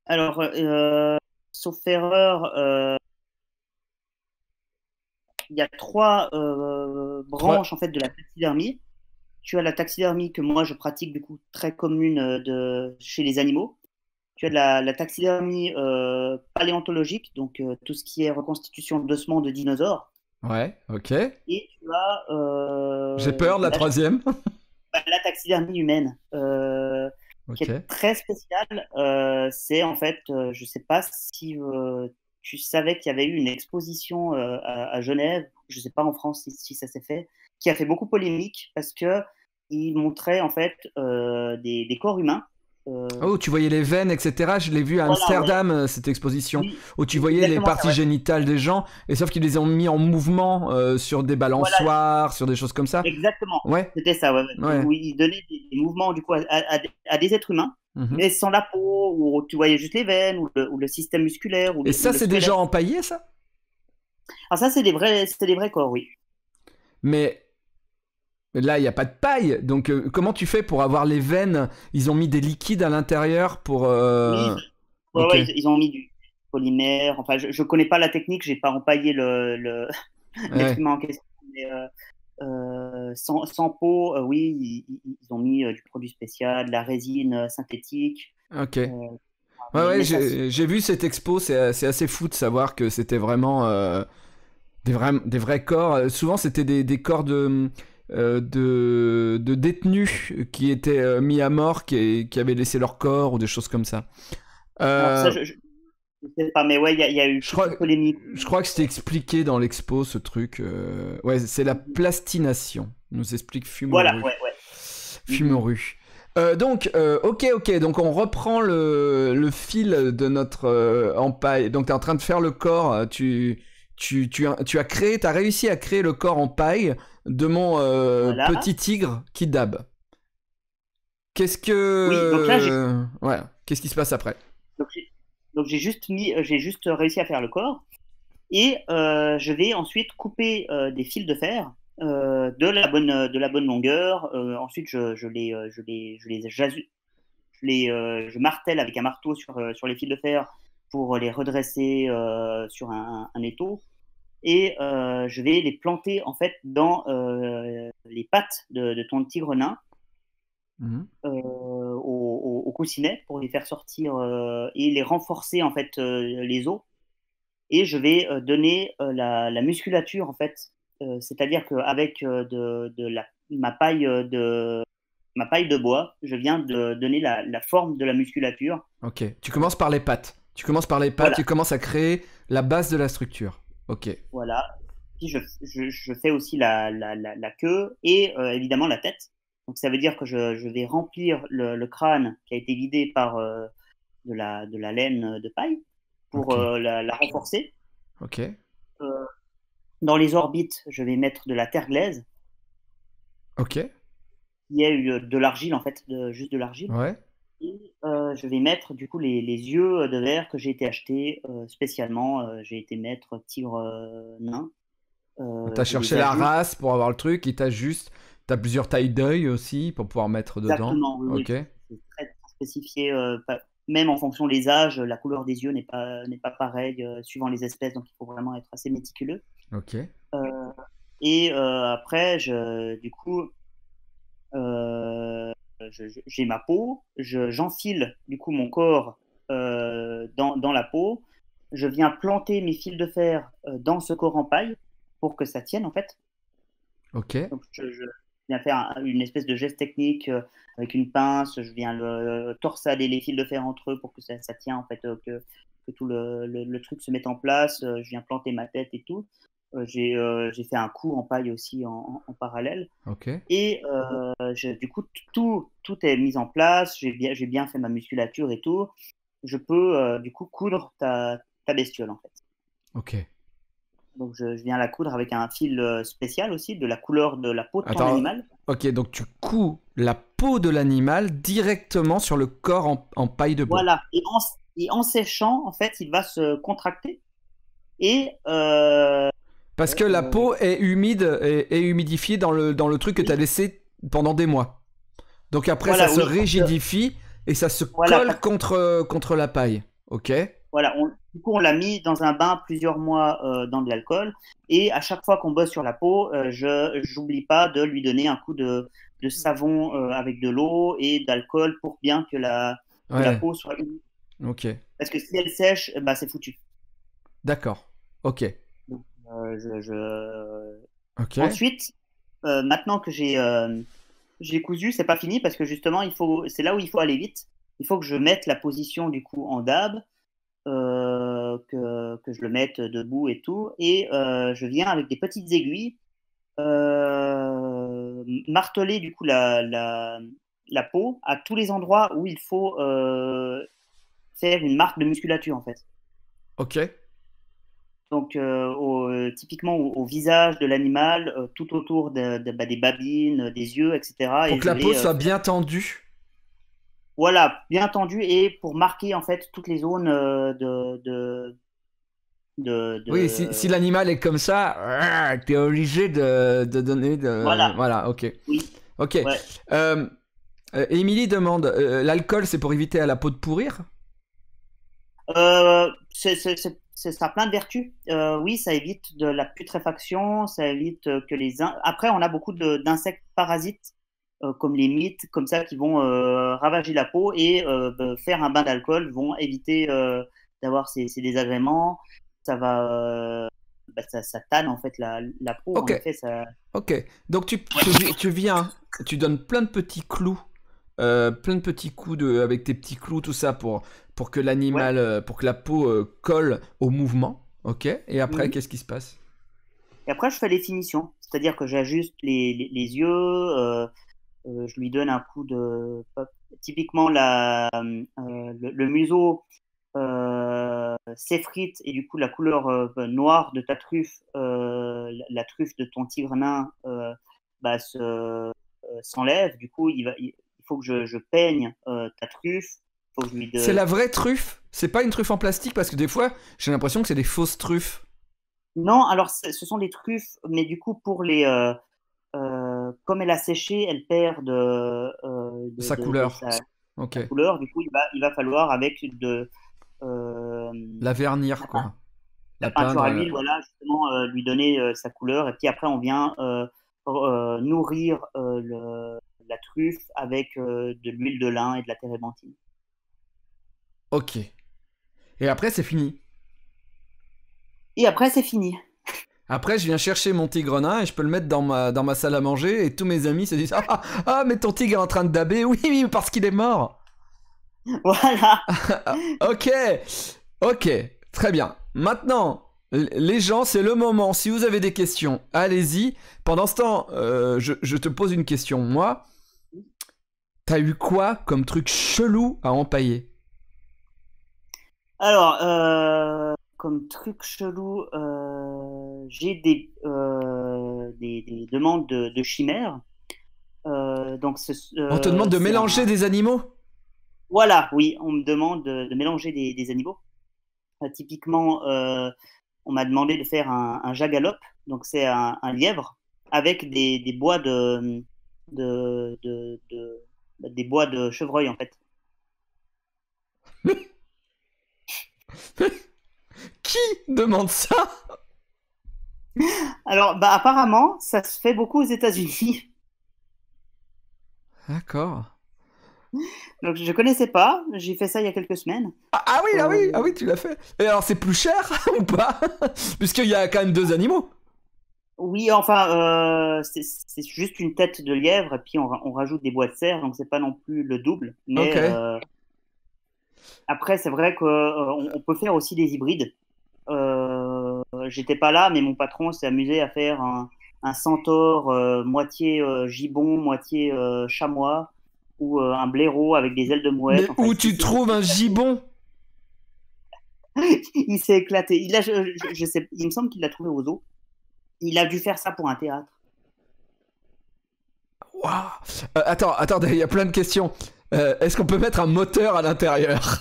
Alors, euh, sauf erreur, euh, il y a trois branches en fait de la taxidermie. Tu as la taxidermie que moi je pratique du coup très commune de chez les animaux tu as la, la taxidermie euh, paléontologique, donc euh, tout ce qui est reconstitution d'ossements de dinosaures. Ouais, ok. Et tu as. Euh, J'ai peur de la, troisième. Bah, la taxidermie humaine, qui est très spéciale. c'est en fait, je ne sais pas si tu savais qu'il y avait eu une exposition à, Genève, je ne sais pas en France si, ça s'est fait, qui a fait beaucoup polémique parce que il montrait en fait des, des corps humains euh, oh, tu voyais les veines, etc. Je l'ai vu à Amsterdam, euh, cette exposition, où tu voyais les parties génitales des gens, et sauf qu'ils les ont mis en mouvement euh, sur des balançoires, sur des choses comme ça. Exactement. Ouais. C'était ça, ouais. Où ils donnaient des, mouvements du coup à, des êtres humains, mhm. mais sans la peau, où tu voyais juste les veines, ou le, système musculaire. et ça, c'est déjà empaillé, ça? Alors ça, c'est des vrais, c'est des vrais corps, oui. Mais Là, il n'y a pas de paille. Donc, euh, comment tu fais pour avoir les veines? Ils ont mis des liquides à l'intérieur pour. Euh, oui, ils, ont mis du polymère. Enfin, je ne connais pas la technique, j'ai pas empaillé le, le... en question. Mais, euh, sans, sans, peau, oui, ils, ont mis du produit spécial, de la résine synthétique. Ok. ouais, j'ai vu cette expo, c'est assez fou de savoir que c'était vraiment des, vrais, des vrais corps. Souvent, c'était des, des corps de de, de, détenus qui étaient euh, mis à mort, qui, qui, avaient laissé leur corps ou des choses comme ça. Euh, je, sais pas, mais ouais, il y, a eu je crois, polémique. Je crois que c'était expliqué dans l'expo ce truc. Ouais, c'est la plastination, nous explique Fumoru. Voilà, ouais, ouais. Fumoru. Euh, donc, euh, ok, ok, donc on reprend le, le fil de notre euh, empaille. Donc, tu es en train de faire le corps, tu, tu, tu as créé, tu as réussi à créer le corps en paille de mon euh, Voilà. petit tigre qui dab. Qu'est-ce que. Oui, donc là, ouais, qu'est-ce qui se passe après? Donc j'ai- juste mis, euh, juste réussi à faire le corps et euh, je vais ensuite couper euh, des fils de fer de la bonne de la bonne longueur. Ensuite je, je les je les je les jasu- je les je martèle avec un marteau sur sur les fils de fer pour les redresser sur un, un étau et euh, je vais les planter en fait dans euh, les pattes de, de ton tigre nain Mhm. euh, au, au- au coussinet pour les faire sortir et les renforcer en fait les os. Et je vais donner la, la musculature en fait, c'est-à-dire qu'avec de, de la, ma paille de ma paille de bois, je viens de donner la, la forme de la musculature. Ok, tu commences par les pattes. Tu commences par les pattes, Voilà. tu commences à créer la base de la structure. Ok. Voilà. Puis je, je, je fais aussi la, la, la, la queue et euh, évidemment la tête. Donc ça veut dire que je, je vais remplir le, le crâne qui a été vidé par euh, de, la, de la laine de paille pour euh, la, la renforcer. Ok. Dans les orbites, je vais mettre de la terre glaise, Ok. qui est euh, de l'argile en fait, de, juste de l'argile. Ouais. Et euh, je vais mettre du coup les, les yeux de verre que j'ai été acheter euh, spécialement. Euh, j'ai été mettre tigre euh, nain. Euh, T'as cherché la race pour avoir le truc, il t'ajuste. T'as plusieurs tailles d'œil aussi pour pouvoir mettre dedans. Exactement, oui. Ok. c'est très, spécifié, euh, pas- même en fonction des âges, la couleur des yeux n'est pas, n'est pas pareille euh, suivant les espèces, donc il faut vraiment être assez méticuleux. Ok. Et euh, après, je, du coup, euh, j'ai ma peau, je- j'enfile du coup mon corps euh, dans, dans la peau, je viens planter mes fils de fer euh, dans ce corps en paille pour que ça tienne en fait. Ok. Donc, je, je viens faire un- une espèce de geste technique euh, avec une pince, je viens le, torsader les fils de fer entre eux pour que ça, ça tient, en fait, euh, que, que tout le, le- le truc se mette en place. euh, je viens planter ma tête et tout. J'ai euh, fait un coup en paille aussi en, en- parallèle. Et euh, je- du coup, tout, tout est mis en place. J'ai bien, bien fait ma musculature et tout. Je peux euh, du coup coudre ta, ta bestiole en fait. Ok. Donc je, je viens la coudre avec un fil euh, spécial aussi de la couleur de la peau de ton Attends. animal. Ok, donc tu couds la peau de l'animal directement sur le corps en, en paille de bois. Voilà. Et en, et en séchant, en fait, il va se contracter. Et euh, Parce que la Euh, peau est humide et, et humidifiée dans le, dans le truc que tu as laissé pendant des mois. Donc après, Voilà, ça se oui, rigidifie et ça se Voilà, colle contre, contre la paille. Ok? Voilà, on- du coup, on l'a mis dans un bain plusieurs mois euh, dans de l'alcool. Et à chaque fois qu'on bosse sur la peau, euh, je j'oublie pas de lui donner un coup de, de savon euh, avec de l'eau et d'alcool pour bien que la, que la peau soit humide. ok. Parce que si elle sèche, ben, c'est foutu. D'accord. Ok. Euh, je, je- Ok. Ensuite, euh, maintenant que j'ai euh, j'ai cousu, c'est pas fini parce que justement, il faut, c'est là où il faut aller vite. Il faut que je mette la position du coup en dab, euh, que, que je le mette debout et tout, et euh, je viens avec des petites aiguilles euh, marteler du coup la, la, la peau à tous les endroits où il faut euh, faire une marque de musculature en fait. Ok. Donc, euh, au- typiquement au, au visage de l'animal, euh, tout autour de- de- bah, des babines, euh, des yeux, etc. Pour Et que la peau soit bien tendue. Voilà, bien tendu et pour marquer en fait toutes les zones de. de, de, de- Oui, si, si l'animal est comme ça, t'es obligé de, de donner de... Voilà. Voilà, ok. Oui. Ok. Ouais. Euh, Émilie demande, euh, l'alcool c'est pour éviter à la peau de pourrir? Euh, c'est- ça a plein de vertus. Euh, oui, ça évite de la putréfaction, ça évite euh, que les. in- Après, on a beaucoup d'insectes parasites, euh, comme les mites, comme ça, qui vont euh, ravager la peau et faire un bain d'alcool vont éviter d'avoir ces, ces désagréments. Ça va. bah, ça, ça tanne en fait la, la peau. Ok. En effet, ça... Ok, donc tu, tu viens, tu donnes plein de petits clous, euh, plein de petits coups de, avec tes petits clous, tout ça pour, pour que l'animal, euh, pour que la peau euh, colle au mouvement. Ok, et après, Mhm. qu'est-ce qui se passe? Et après, je fais les finitions, c'est-à-dire que j'ajuste les, les, les yeux, je lui donne un coup de. Typiquement, la, le, le, museau s'effrite et du coup, la couleur noire de ta truffe, la, truffe de ton tigre nain, bah, s'enlève. Du coup, il, va, il faut que je, je peigne ta truffe. C'est la vraie truffe C'est pas une truffe en plastique Parce que des fois, j'ai l'impression que c'est des fausses truffes. Non, alors ce sont des truffes, mais du coup, pour les. Euh, euh, comme elle a séché, elle perd de, euh, sa couleur. couleur. Du coup, il va, il va falloir avec de. la vernir, quoi. La, peinture à l'huile, voilà, justement, lui donner sa couleur. Et puis après, on vient nourrir la truffe avec de l'huile de lin et de la térébenthine. Ok. Et après, c'est fini. Et après, c'est fini. Après, je viens chercher mon tigre nain et je peux le mettre dans ma, dans ma salle à manger et tous mes amis se disent ah, ah, ah mais ton tigre est en train de daber. Oui, oui, parce qu'il est mort. Voilà. ok. Ok. Très bien. Maintenant, les gens, c'est le moment. Si vous avez des questions, allez-y. Pendant ce temps, euh, je, je, te pose une question. Moi, t'as eu quoi comme truc chelou à empailler? Alors, euh, comme truc chelou, euh, j'ai des, euh, des, demandes de, chimères. donc on te demande de mélanger des animaux? Voilà, oui, on me demande de, mélanger des, animaux. typiquement, on m'a demandé de faire un, un jagalope, donc c'est un, lièvre, avec des, bois de, de, des bois de chevreuil en fait. Qui demande ça? Alors, bah, apparemment, ça se fait beaucoup aux États-Unis. D'accord. Donc, je connaissais pas. J'ai fait ça il y a quelques semaines. Ah, ah oui, ah oui, ah oui, tu l'as fait. Et alors, c'est plus cher ou pas? Puisqu'il y a quand même deux animaux. Oui, enfin, euh, c'est juste une tête de lièvre et puis on, rajoute des bois de serre, donc c'est pas non plus le double. Mais euh, après, c'est vrai qu'on euh, on peut faire aussi des hybrides. J'étais pas là, mais mon patron s'est amusé à faire un, centaure moitié gibon, moitié chamois, ou un blaireau avec des ailes de mouette. Mais où tu trouves un gibon Il s'est éclaté. Il, a, je, sais, il me semble qu'il l'a trouvé aux eaux. Il a dû faire ça pour un théâtre. Wow. attends, attends, il y a plein de questions. Euh, est-ce qu'on peut mettre un moteur à l'intérieur?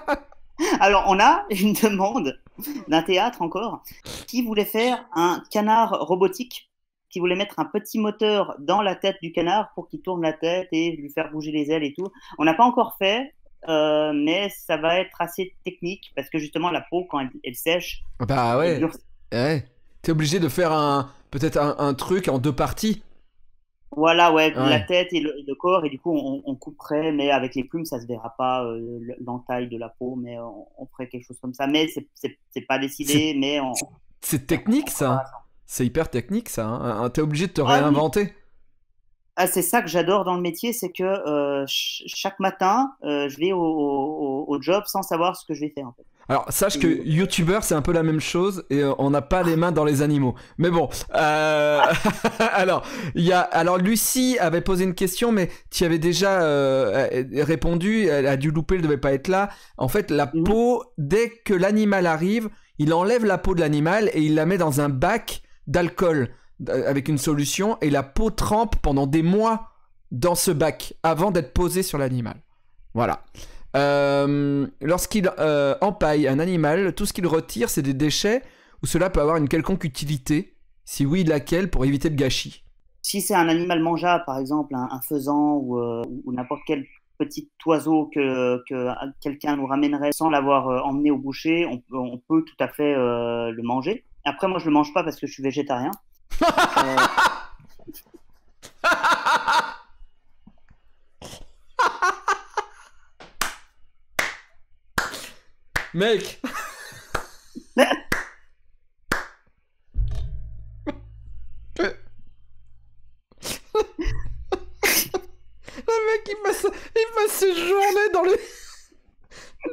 Alors, on a une demande d'un théâtre encore qui voulait faire un canard robotique, qui voulait mettre un petit moteur dans la tête du canard pour qu'il tourne la tête et lui faire bouger les ailes et tout. On n'a pas encore fait, euh, mais ça va être assez technique parce que justement la peau quand elle, sèche. Bah ouais. ouais. T'es obligé de faire un peut-être un, truc en deux parties. Voilà, ouais, la tête et le, corps, et du coup, on, couperait, mais avec les plumes, ça se verra pas euh, l'entaille de la peau, mais on, ferait quelque chose comme ça. Mais c'est pas décidé, mais C'est technique, ça. C'est hyper technique, ça. Hein. T'es obligé de te ah réinventer. Ah, c'est ça que j'adore dans le métier, c'est que euh, chaque matin, euh, je vais au, job sans savoir ce que je vais faire. En fait. Alors, sache que youtubeur, c'est un peu la même chose et euh, on n'a pas les mains dans les animaux. Mais bon, alors, il y a, alors Lucie avait posé une question, mais tu avais déjà répondu. Elle a dû louper, elle devait pas être là. En fait, la mhm. peau, dès que l'animal arrive, il enlève la peau de l'animal et il la met dans un bac d'alcool. Euh, avec une solution et la peau trempe pendant des mois dans ce bac avant d'être posée sur l'animal. Voilà. Euh, lorsqu'il euh, empaille un animal, tout ce qu'il retire, c'est des déchets ou cela peut avoir une quelconque utilité. Si oui, laquelle pour éviter le gâchis Si c'est un animal mangeable, par exemple un, faisan ou, n'importe quel petit oiseau que, quelqu'un nous ramènerait sans l'avoir emmené au boucher, on, on, peut tout à fait le manger. Après, moi, je le mange pas parce que je suis végétarien. Mec Le mec il passe, il passe ses journées dans les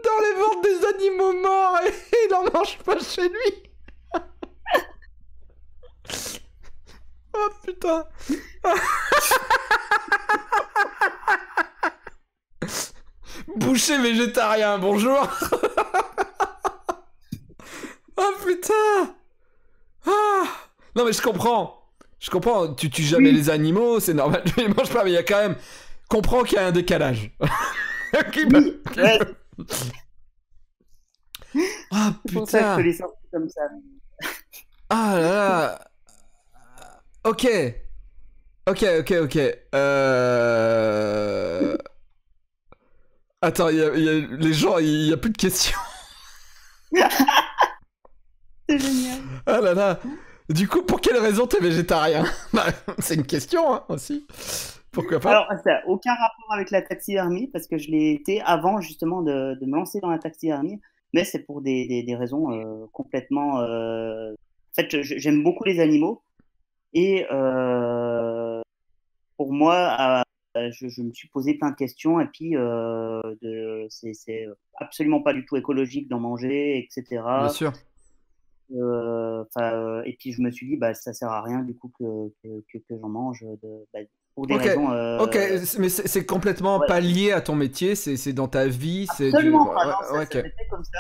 dans les ventes des animaux morts et il en mange pas chez lui. Oh putain Boucher végétarien, bonjour Oh putain ah Non mais je comprends je comprends, tu tues jamais les animaux, c'est normal, tu les manges pas, mais il y a quand même. Comprends qu'il y a un décalage. qui Ah putain. Ça je comme ça. ah là là. Ok Ok, ok, ok. Euh... Attends, il y a- il y a- les gens, il n'y a plus de questions. C'est génial. Ah là là. Du coup, pour quelle raison t'es végétarien? Bah, C'est une question hein, aussi. Pourquoi pas? Alors, ça n'a aucun rapport avec la taxidermie, parce que je l'ai été avant justement de, de me lancer dans la taxidermie, mais c'est pour des, des, des raisons euh, complètement... euh, En fait, j'aime beaucoup les animaux, et euh, pour moi, euh, je, je me suis posé plein de questions, et puis euh, c'est absolument pas du tout écologique d'en manger, etc. Bien sûr. Euh, euh, et puis je me suis dit, bah, ça sert à rien du coup que, que, que, que j'en mange, de, bah, pour des Ok, raisons... Ok, c'est- mais c'est complètement ouais. pas lié à ton métier, c'est dans ta vie, c'est du... Absolument pas, Ouais, non, ça comme ça,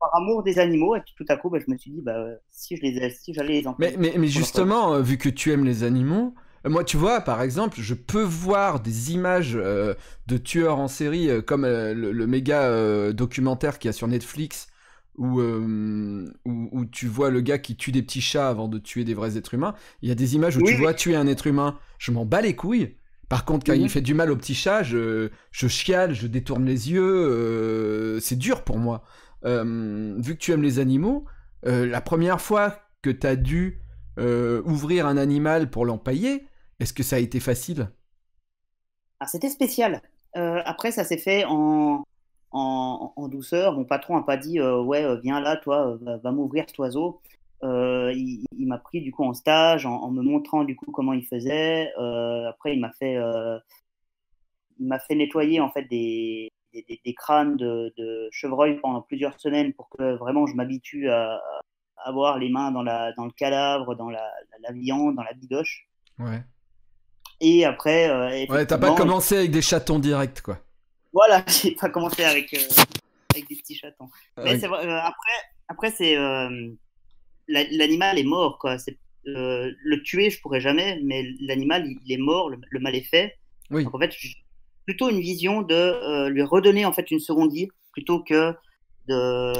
par amour des animaux, et puis tout à coup, bah, je me suis dit, bah, euh, si je les, si j'allais les Mais, empêcher. mais, mais justement, euh, vu que tu aimes les animaux, euh, moi, tu vois, par exemple, je peux voir des images euh, de tueurs en série, euh, comme euh, le, le méga documentaire qu'il y a sur Netflix, où, où, où tu vois le gars qui tue des petits chats avant de tuer des vrais êtres humains. Il y a des images où Oui, tu vois tuer un être humain. Je m'en bats les couilles. Par contre, quand il Mhm. fait du mal au petit chat, je, je chiale, je détourne les yeux. c'est dur pour moi. Euh, vu que tu aimes les animaux, euh, la première fois que tu as dû euh, ouvrir un animal pour l'empailler, est-ce que ça a été facile? Ah, c'était spécial. Après, ça s'est fait en, en, douceur. Mon patron n'a pas dit, ouais, viens là, toi, va, m'ouvrir cet oiseau. Il m'a pris du coup en stage, en, en me montrant du coup comment il faisait. Après, il m'a fait, il fait nettoyer en fait des, des, des- des crânes de, de chevreuil pendant plusieurs semaines pour que vraiment je m'habitue à, à avoir les mains dans, la, dans le cadavre, dans la, la, la viande, dans la bidoche. Ouais. Et après, euh, Ouais, t'as pas commencé avec des chatons directs, quoi. Voilà, j'ai pas commencé avec, euh, avec des petits chatons. Mais Ouais. c'est vrai, euh, après, après c'est la- l'animal est mort quoi. C'est le tuer, je pourrais jamais, mais l'animal il, il est mort, le, le mal est fait. Oui. Donc en fait, plutôt une vision de euh, lui redonner en fait une seconde vie plutôt que de.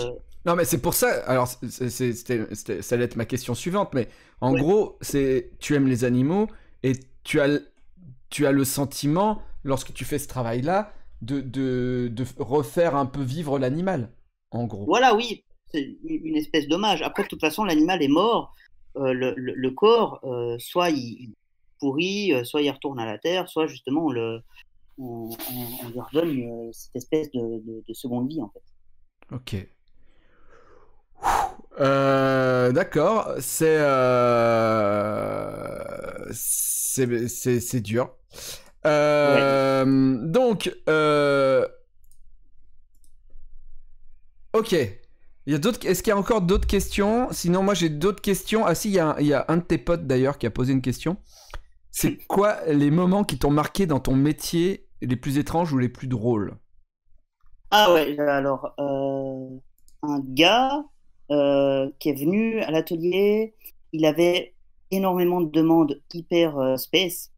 Non, mais c'est pour ça. Alors, c'était- ça allait être ma question suivante, mais en Ouais. gros, c'est tu aimes les animaux et tu as, tu as le sentiment, lorsque tu fais ce travail-là, de, de, de refaire un peu vivre l'animal, en gros. Voilà, oui, c'est une espèce d'hommage. Après, de toute façon, l'animal est mort. Euh, le, le- le corps, euh, soit il, pourrit, soit il retourne à la terre, soit justement on, le, on, on- on lui redonne euh, cette espèce de, de- de seconde vie en fait. Ok. Euh, D'accord, c'est euh, c'est dur. Euh, Donc, ok. Il y a d'autres. Est-ce qu'il y a encore d'autres questions? Sinon, moi j'ai d'autres questions. Ah si, il y a, il y a un de tes potes d'ailleurs qui a posé une question. C'est quoi les moments qui t'ont marqué dans ton métier les plus étranges ou les plus drôles? Ah ouais, alors euh, un gars euh, qui est venu à l'atelier, il avait énormément de demandes hyper euh, space.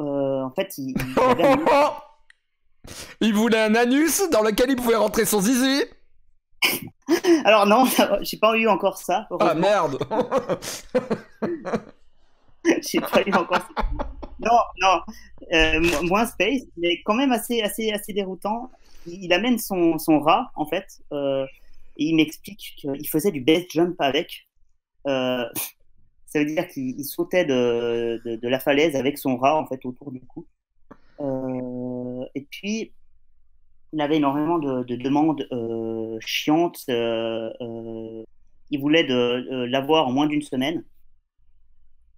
Euh, en fait, il, il avait un- Il voulait un anus dans lequel il pouvait rentrer son zizi? Alors non, j'ai pas eu encore ça. Ah merde J'ai pas eu encore ça. Non, non. Euh, mo- moins space, mais quand même assez, assez, assez déroutant. Il, il amène son, son rat, en fait, euh, et il m'explique qu'il faisait du base jump avec. Euh, ça veut dire qu'il il sautait de, de, de la falaise avec son rat, en fait, autour du cou. Et puis, il avait énormément de, de demandes chiantes. il voulait de, l'avoir en moins d'une semaine.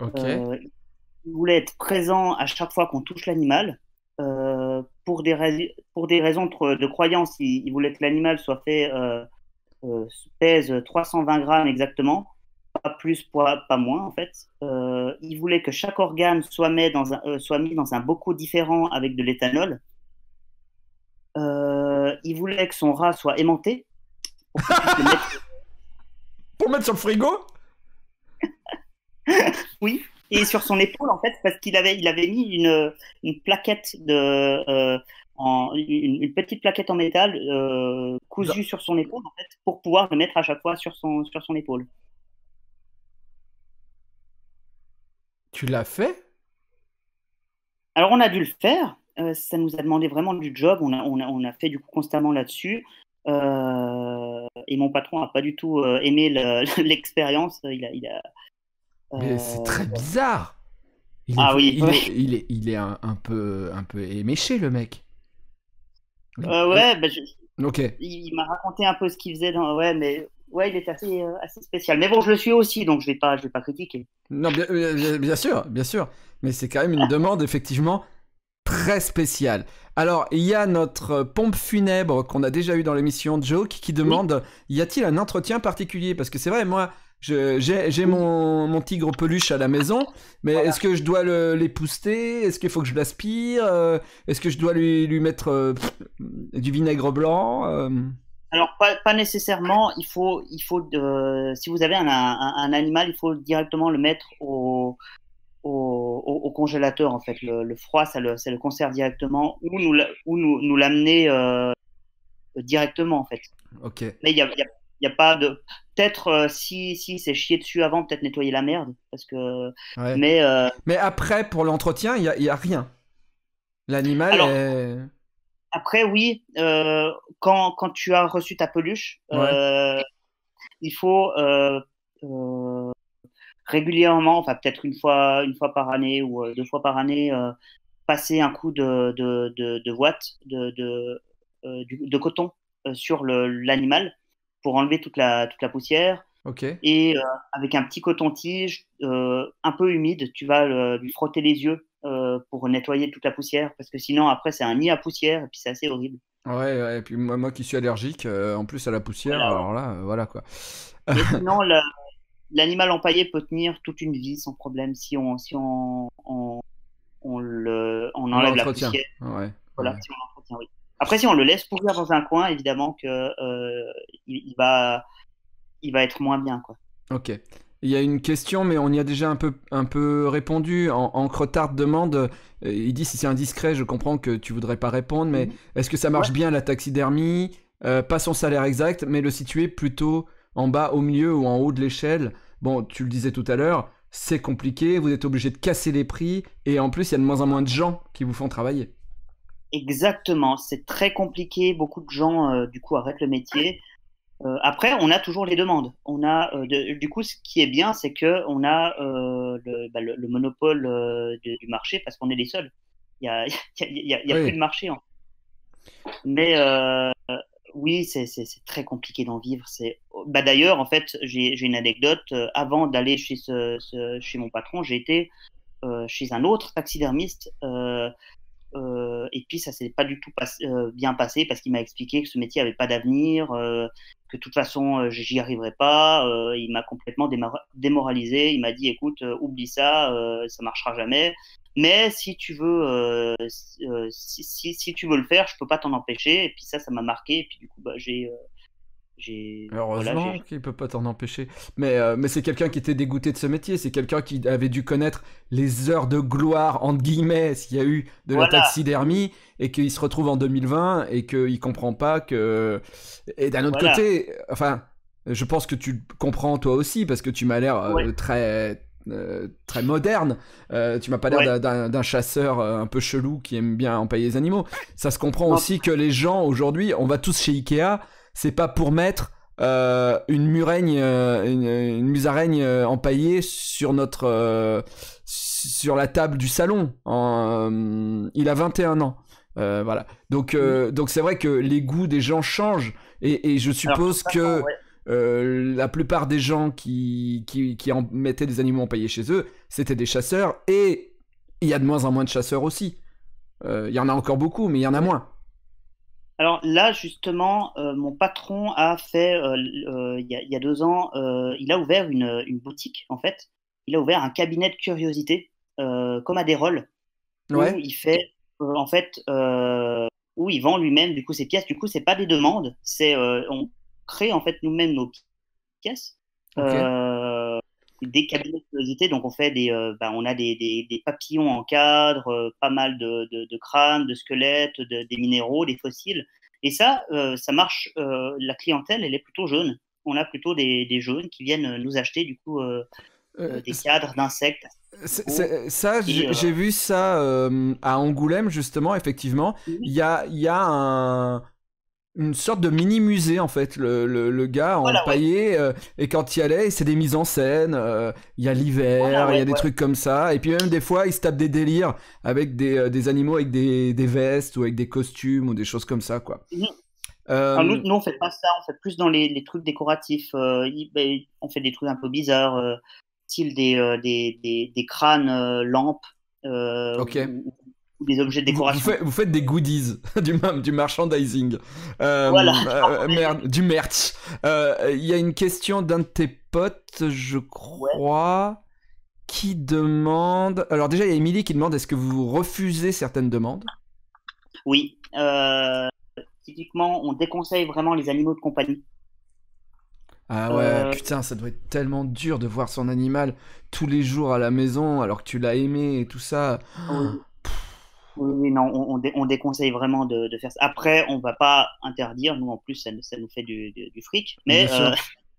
Ok. Euh, il voulait être présent à chaque fois qu'on touche l'animal. Euh, pour, des rais- pour des raisons de, croyance, il, il voulait que l'animal soit fait, euh, euh, pèse 320 grammes exactement, pas plus, pas, pas moins en fait. Euh, il voulait que chaque organe soit mis dans un, euh, soit mis dans un bocal différent avec de l'éthanol. Euh, il voulait que son rat soit aimanté. Pour, mettre... pour mettre sur le frigo? Oui, et sur son épaule, en fait, parce qu'il avait, il avait mis une, une plaquette de. En, une, petite plaquette en métal euh, cousue sur son épaule en fait, pour pouvoir le mettre à chaque fois sur son, sur son épaule. Tu l'as fait? Alors on a dû le faire. Euh, ça nous a demandé vraiment du job. On a, on a, on a fait du coup constamment là-dessus. Euh, et mon patron n'a pas du tout euh, aimé l'expérience. Il a, il a, Mais c'est très bizarre. Il ah oui. Il, Est, il est, il est un, un, peu, un peu éméché le mec. ouais, bah, ok. Il, m'a raconté un peu ce qu'il faisait dans. Ouais, mais ouais, il est assez, assez spécial. Mais bon, je le suis aussi, donc je vais pas, je vais pas critiquer. Non, bien, bien sûr, bien sûr. Mais c'est quand même une demande effectivement très spéciale. Alors, il y a notre pompe funèbre qu'on a déjà eu dans l'émission Joke qui demande y a-t-il un entretien particulier? Parce que c'est vrai, moi, j'ai mon, mon, tigre peluche à la maison, mais est-ce que je dois l'épouster Est-ce qu'il faut que je l'aspire? Euh, Est-ce que je dois lui, lui mettre euh, du vinaigre blanc? Euh? Alors, pas, pas, nécessairement. Il faut, il faut si vous avez un, un, un, animal, il faut directement le mettre au, au, au, congélateur en fait. Le, le froid, ça le, ça le, conserve directement ou nous, ou nous, nous l'amener euh, directement en fait. Ok. Mais il y a, y, a, y a, pas de. Peut-être euh, si, si c'est chier dessus avant, peut-être nettoyer la merde. Parce que. Ouais. Mais, euh... Mais après, pour l'entretien, il n'y a, y a, rien. L'animal est. Après, oui. Euh, quand, quand tu as reçu ta peluche, ouais. il faut régulièrement, enfin peut-être une fois, une fois par année ou deux fois par année, passer un coup de, de, de, de de, de, de coton sur l'animal pour enlever toute la, toute la poussière. Okay. Et euh, avec un petit coton-tige euh, un peu humide, tu vas lui frotter les yeux euh, pour nettoyer toute la poussière, parce que sinon après c'est un nid à poussière et puis c'est assez horrible. Ouais, ouais, et puis moi, moi qui suis allergique en plus à la poussière, voilà. alors là, voilà quoi. Et sinon, la, l'animal empaillé peut tenir toute une vie sans problème si on, si on, on, on le, on enlève la poussière. Ouais, voilà, ouais. si on l'entretient, oui. Après, si on le laisse pourrir dans un coin, évidemment que euh, il, il, va, il va être moins bien, quoi. Ok. Il y a une question, mais on y a déjà un peu, un peu répondu. En, demande, euh, il dit si c'est indiscret, je comprends que tu voudrais pas répondre, mais mmh. est-ce que ça marche ouais. bien la taxidermie? Euh, Pas son salaire exact, mais le situer plutôt en bas, au milieu ou en haut de l'échelle. Bon, tu le disais tout à l'heure, c'est compliqué, vous êtes obligé de casser les prix, et en plus, il y a de moins en moins de gens qui vous font travailler. Exactement, c'est très compliqué, beaucoup de gens, euh, du coup, arrêtent le métier. Euh, après, on a toujours les demandes. On a, euh, de, du coup, ce qui est bien, c'est que on a le, bah, le, le, monopole de, du marché parce qu'on est les seuls. Il y a, y a, il y a, il y a oui. plus de marché. Hein. Mais oui, c'est très compliqué d'en vivre. Bah, d'ailleurs en fait j'ai une anecdote. Avant d'aller chez ce, ce, chez mon patron, j'ai été chez un autre taxidermiste. Euh, et puis ça s'est pas du tout euh, bien passé parce qu'il m'a expliqué que ce métier avait pas d'avenir, euh, que de toute façon j'y arriverais pas. il m'a complètement démoralisé. Il m'a dit écoute oublie ça, ça marchera jamais. Mais si tu veux, si, si, tu veux le faire, je peux pas t'en empêcher. Et puis ça, ça m'a marqué. Et puis du coup, bah, j'ai. Heureusement voilà, qu'il peut pas t'en empêcher. Mais, euh, mais c'est quelqu'un qui était dégoûté de ce métier. C'est quelqu'un qui avait dû connaître les heures de gloire entre guillemets s'il y a eu de voilà. la taxidermie et qu'il se retrouve en 2020 et qu'il comprend pas que. Et d'un autre voilà. côté, enfin, je pense que tu comprends toi aussi parce que tu m'as l'air ouais. très euh, très moderne. Euh, tu m'as pas l'air ouais. d'un chasseur euh, un peu chelou qui aime bien empailler les animaux. Ça se comprend aussi que les gens aujourd'hui, on va tous chez Ikea, c'est pas pour mettre euh, une muraigne, une, une, musaraigne empaillée sur notre sur la table du salon. En, il a 21 ans. voilà. Donc oui. donc c'est vrai que les goûts des gens changent et, et je suppose Alors, que ouais euh, la plupart des gens qui, qui, qui, en mettaient des animaux empaillés chez eux, c'était des chasseurs, et il y a de moins en moins de chasseurs aussi. Euh, il y en a encore beaucoup, mais il y en a moins. Alors là, justement, euh, mon patron a fait, euh, il y, y, a deux ans, il a ouvert une, une, boutique, en fait. Il a ouvert un cabinet de curiosité, comme à des rôles. Ouais. il fait, en fait, où il vend lui-même du coup ses pièces. Du coup, c'est pas des demandes, c'est on crée en fait nous-mêmes nos pièces. Des cabinets de curiosité, donc on fait des, ben, on a des, des, papillons en cadre, pas mal de, de, crânes, de squelettes, des minéraux, des fossiles. Et ça, ça marche. la clientèle, elle est plutôt jeune. On a plutôt des, des jeunes qui viennent nous acheter du coup des cadres d'insectes ça, j'ai vu ça à Angoulême, justement, effectivement. Il y a, y a un, une sorte de mini musée en fait le, le, gars empaillé et quand il y allait c'est des mises en scène il y a l'hiver il y a des trucs comme ça et puis même des fois il se tape des délires avec des, des animaux avec des, des, vestes ou avec des costumes ou des choses comme ça quoi. Mmh. nous, nous, on fait pas ça on fait plus dans les, les trucs décoratifs ben, on fait des trucs un peu bizarres style des, euh, des, des, crânes euh, lampes euh, ou, des objets de décoration. Vous, faites, des goodies, du, du merchandising. voilà. merde, du merch. Il y a une question d'un de tes potes, je crois. Qui demande. Alors, déjà, il y a Émilie qui demande est-ce que vous refusez certaines demandes? Oui. typiquement, on déconseille vraiment les animaux de compagnie. Ah ouais, euh, putain, ça doit être tellement dur de voir son animal tous les jours à la maison alors que tu l'as aimé et tout ça. Oui, non, on, déconseille vraiment de, faire ça. Après, on va pas interdire, nous en plus, ça, nous fait du, fric, mais euh,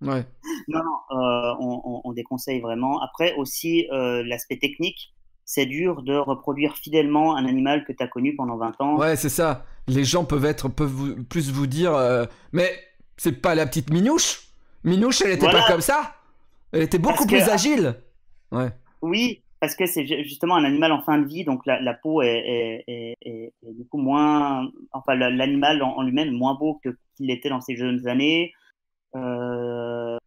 ouais. non, non, euh, on, déconseille vraiment. Après aussi, l'aspect technique, c'est dur de reproduire fidèlement un animal que tu as connu pendant 20 ans. Ouais, c'est ça. Les gens peuvent être peuvent plus vous dire, mais c'est pas la petite minouche Minouche, elle était pas comme ça. Elle était beaucoup plus agile. Ouais. Oui, parce que c'est justement un animal en fin de vie, donc la, peau est, est, du coup moins. Enfin, l'animal en, lui-même est moins beau que qu'il était dans ses jeunes années. Euh,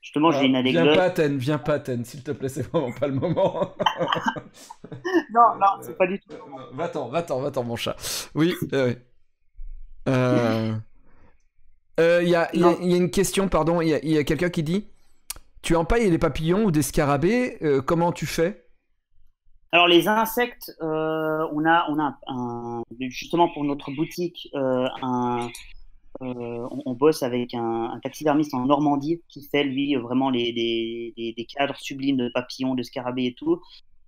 justement, j'ai une anecdote. Viens pas, Ten, viens pas, Ten, s'il te plaît, c'est vraiment pas le moment. non, non, c'est pas du tout. Va-t'en, va-t'en, va-t'en, mon chat. Oui, oui. Euh. Il euh, y, a, une question, pardon. Il y a, quelqu'un qui dit Tu empailles des papillons ou des scarabées, euh, comment tu fais? Alors, les insectes, euh, on a, on a un, justement pour notre boutique, un, on, bosse avec un, taxidermiste en Normandie qui fait, lui, vraiment les, des cadres sublimes de papillons, de scarabées et tout.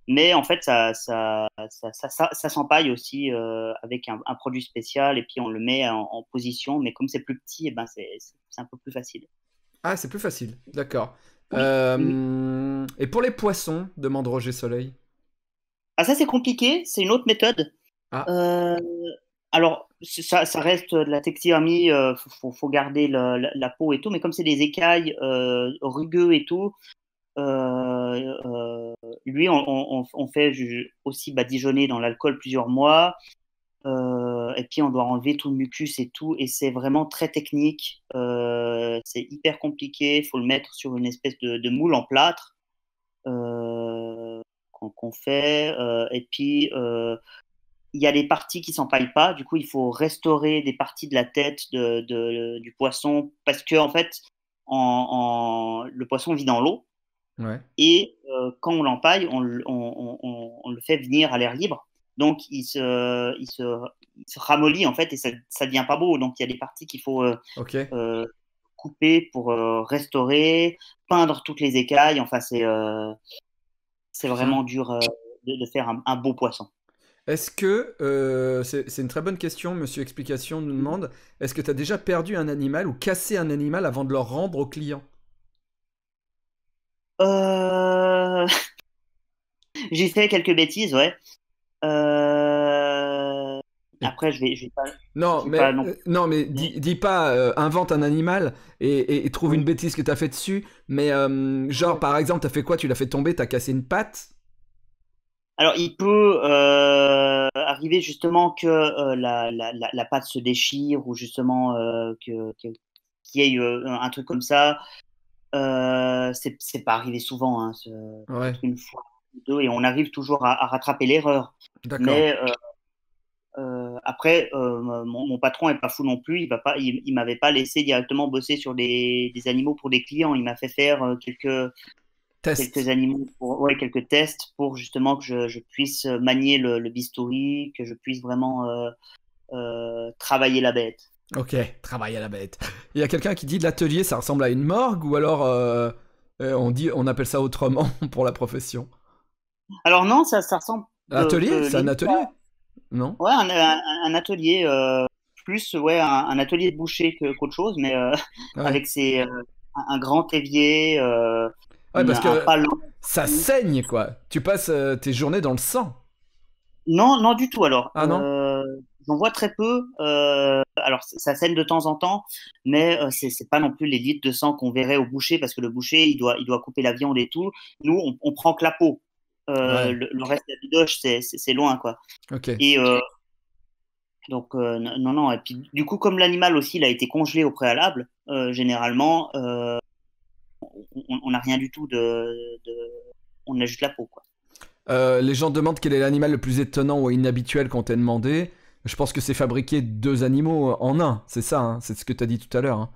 Mais en fait, ça, ça, ça, s'empaille aussi euh, avec un, produit spécial et puis on le met en, position. Mais comme c'est plus petit, et eh ben c'est un peu plus facile. Ah, c'est plus facile, d'accord. Euh, et pour les poissons, demande Roger Soleil. Ah, ça c'est compliqué, c'est une autre méthode. Ah. Euh, alors, ça, reste de la taxidermie, il faut, faut, garder la, la, peau et tout, mais comme c'est des écailles rugueux et tout, euh, euh, lui, on, fait aussi badigeonner dans l'alcool plusieurs mois. Euh, et puis on doit enlever tout le mucus et tout, et c'est vraiment très technique. c'est hyper compliqué. Il faut le mettre sur une espèce de, moule en plâtre qu'on fait. et puis il y a des parties qui s'empaillent pas. Du coup, il faut restaurer des parties de la tête de, du poisson parce que en fait, en, le poisson vit dans l'eau. Et euh, quand on l'empaille, on, le fait venir à l'air libre. Donc, il se, il se, ramollit en fait et ça ne devient pas beau. Donc, il y a des parties qu'il faut euh, euh, couper pour restaurer, peindre toutes les écailles. Enfin, c'est c'est vraiment dur de, faire un, beau poisson. Est-ce que, c'est une très bonne question, monsieur Explication nous demande, est-ce que tu as déjà perdu un animal ou cassé un animal avant de le rendre au client? Euh... J'ai fait quelques bêtises, ouais. Euh... Après, je vais, je vais pas. Non, mais, non. mais dis, pas euh, invente un animal et, trouve une bêtise que tu as fait dessus. Mais euh, genre, par exemple, tu as fait quoi? Tu l'as fait tomber, tu as cassé une patte? Alors, il peut euh, arriver justement que la, la, la, patte se déchire ou justement que, qu'il y ait un truc comme ça. Euh, c'est pas arrivé souvent, hein, une fois deux, et on arrive toujours à, rattraper l'erreur. Mais euh, euh, après, mon, patron est pas fou non plus. Il va pas, il, m'avait pas laissé directement bosser sur des, des animaux pour des clients. Il m'a fait faire quelques quelques animaux, pour, ouais, quelques tests pour justement que je, je puisse manier le, le, bistouri, que je puisse vraiment travailler la bête. Ok, travailler la bête. Il y a quelqu'un qui dit l'atelier, ça ressemble à une morgue ou alors on dit, on appelle ça autrement pour la profession? Alors non, ça, ça ressemble. Atelier, c'est un atelier, non? Ouais, un, atelier plus ouais un, atelier de boucher qu'autre chose, mais avec ses un grand évier. ouais, parce que ça saigne quoi. Tu passes tes journées dans le sang. Non, non du tout alors. Ah non? J'en vois très peu. alors, ça saigne de temps en temps, mais c'est pas non plus les litres de sang qu'on verrait au boucher, parce que le boucher, il doit, il doit couper la viande et tout. Nous, on, on prend que la peau. Le, reste de la bidoche, c'est loin, quoi. Et donc, non, non. Et puis, du coup, comme l'animal aussi, il a été congelé au préalable, généralement, on n'a rien du tout de, de, On a juste la peau, quoi. les gens demandent quel est l'animal le plus étonnant ou inhabituel qu'on t'ait demandé. Je pense que c'est fabriquer deux animaux en un, c'est ça, hein, c'est ce que tu as dit tout à l'heure. Hein.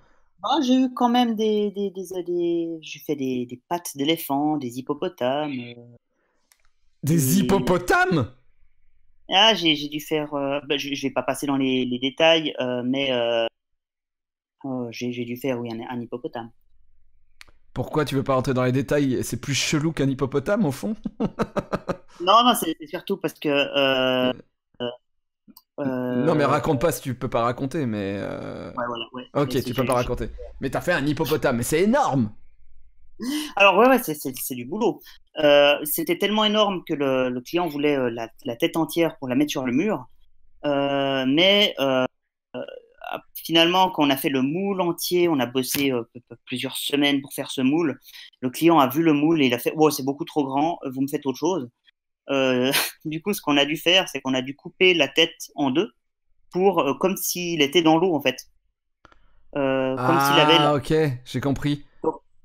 Ah, j'ai eu quand même des. des, des, j'ai fait des, des pattes d'éléphant, des hippopotames. Euh, des hippopotames? Ah, j'ai, dû faire. Euh, bah, je, ne vais pas passer dans les, les détails, euh, mais oh, j'ai, dû faire, oui, un, un, hippopotame. Pourquoi tu veux pas rentrer dans les détails? C'est plus chelou qu'un hippopotame, au fond? Non, non, c'est, surtout parce que non, mais raconte pas si tu peux pas raconter, mais. Euh, ouais, voilà, ouais. Ok, tu peux pas raconter. Mais t'as fait un hippopotame, mais c'est énorme Alors, ouais, ouais, c'est du boulot. Euh, c'était tellement énorme que le, client voulait euh, la, tête entière pour la mettre sur le mur. mais finalement, quand on a fait le moule entier, on a bossé plusieurs semaines pour faire ce moule. Le client a vu le moule et il a fait Oh, c'est beaucoup trop grand, vous me faites autre chose. Euh, du coup, ce qu'on a dû faire, c'est qu'on a dû couper la tête en deux pour euh, comme s'il était dans l'eau en fait. Euh, comme s'il avait. Ah, ok, j'ai compris.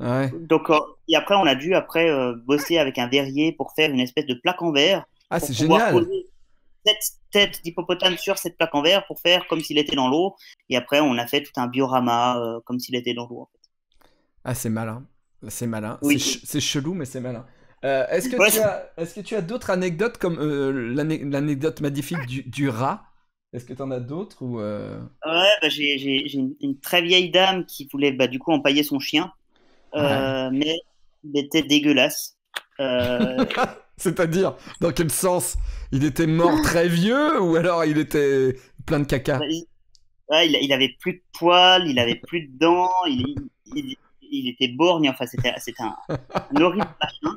Donc, donc et après, on a dû après bosser avec un verrier pour faire une espèce de plaque en verre. Ah, c'est génial. Poser cette tête d'hippopotame sur cette plaque en verre pour faire comme s'il était dans l'eau. Et après, on a fait tout un biorama comme s'il était dans l'eau. En fait. Ah, c'est malin. C'est malin. C'est chelou, mais c'est malin. Euh, est-ce que, tu as, est que tu as d'autres anecdotes comme euh, l'anecdote magnifique du, du rat? Est-ce que tu en as d'autres ou euh? Ouais, bah, j'ai une, très vieille dame qui voulait bah, du coup empailler son chien, mais il était dégueulasse. C'est-à-dire, dans quel sens? Il était mort très vieux ou alors il était plein de caca? Bah, il, il, il, avait plus de poils, il avait plus de dents, il, il était borgne, enfin c'était un, un horrible machin.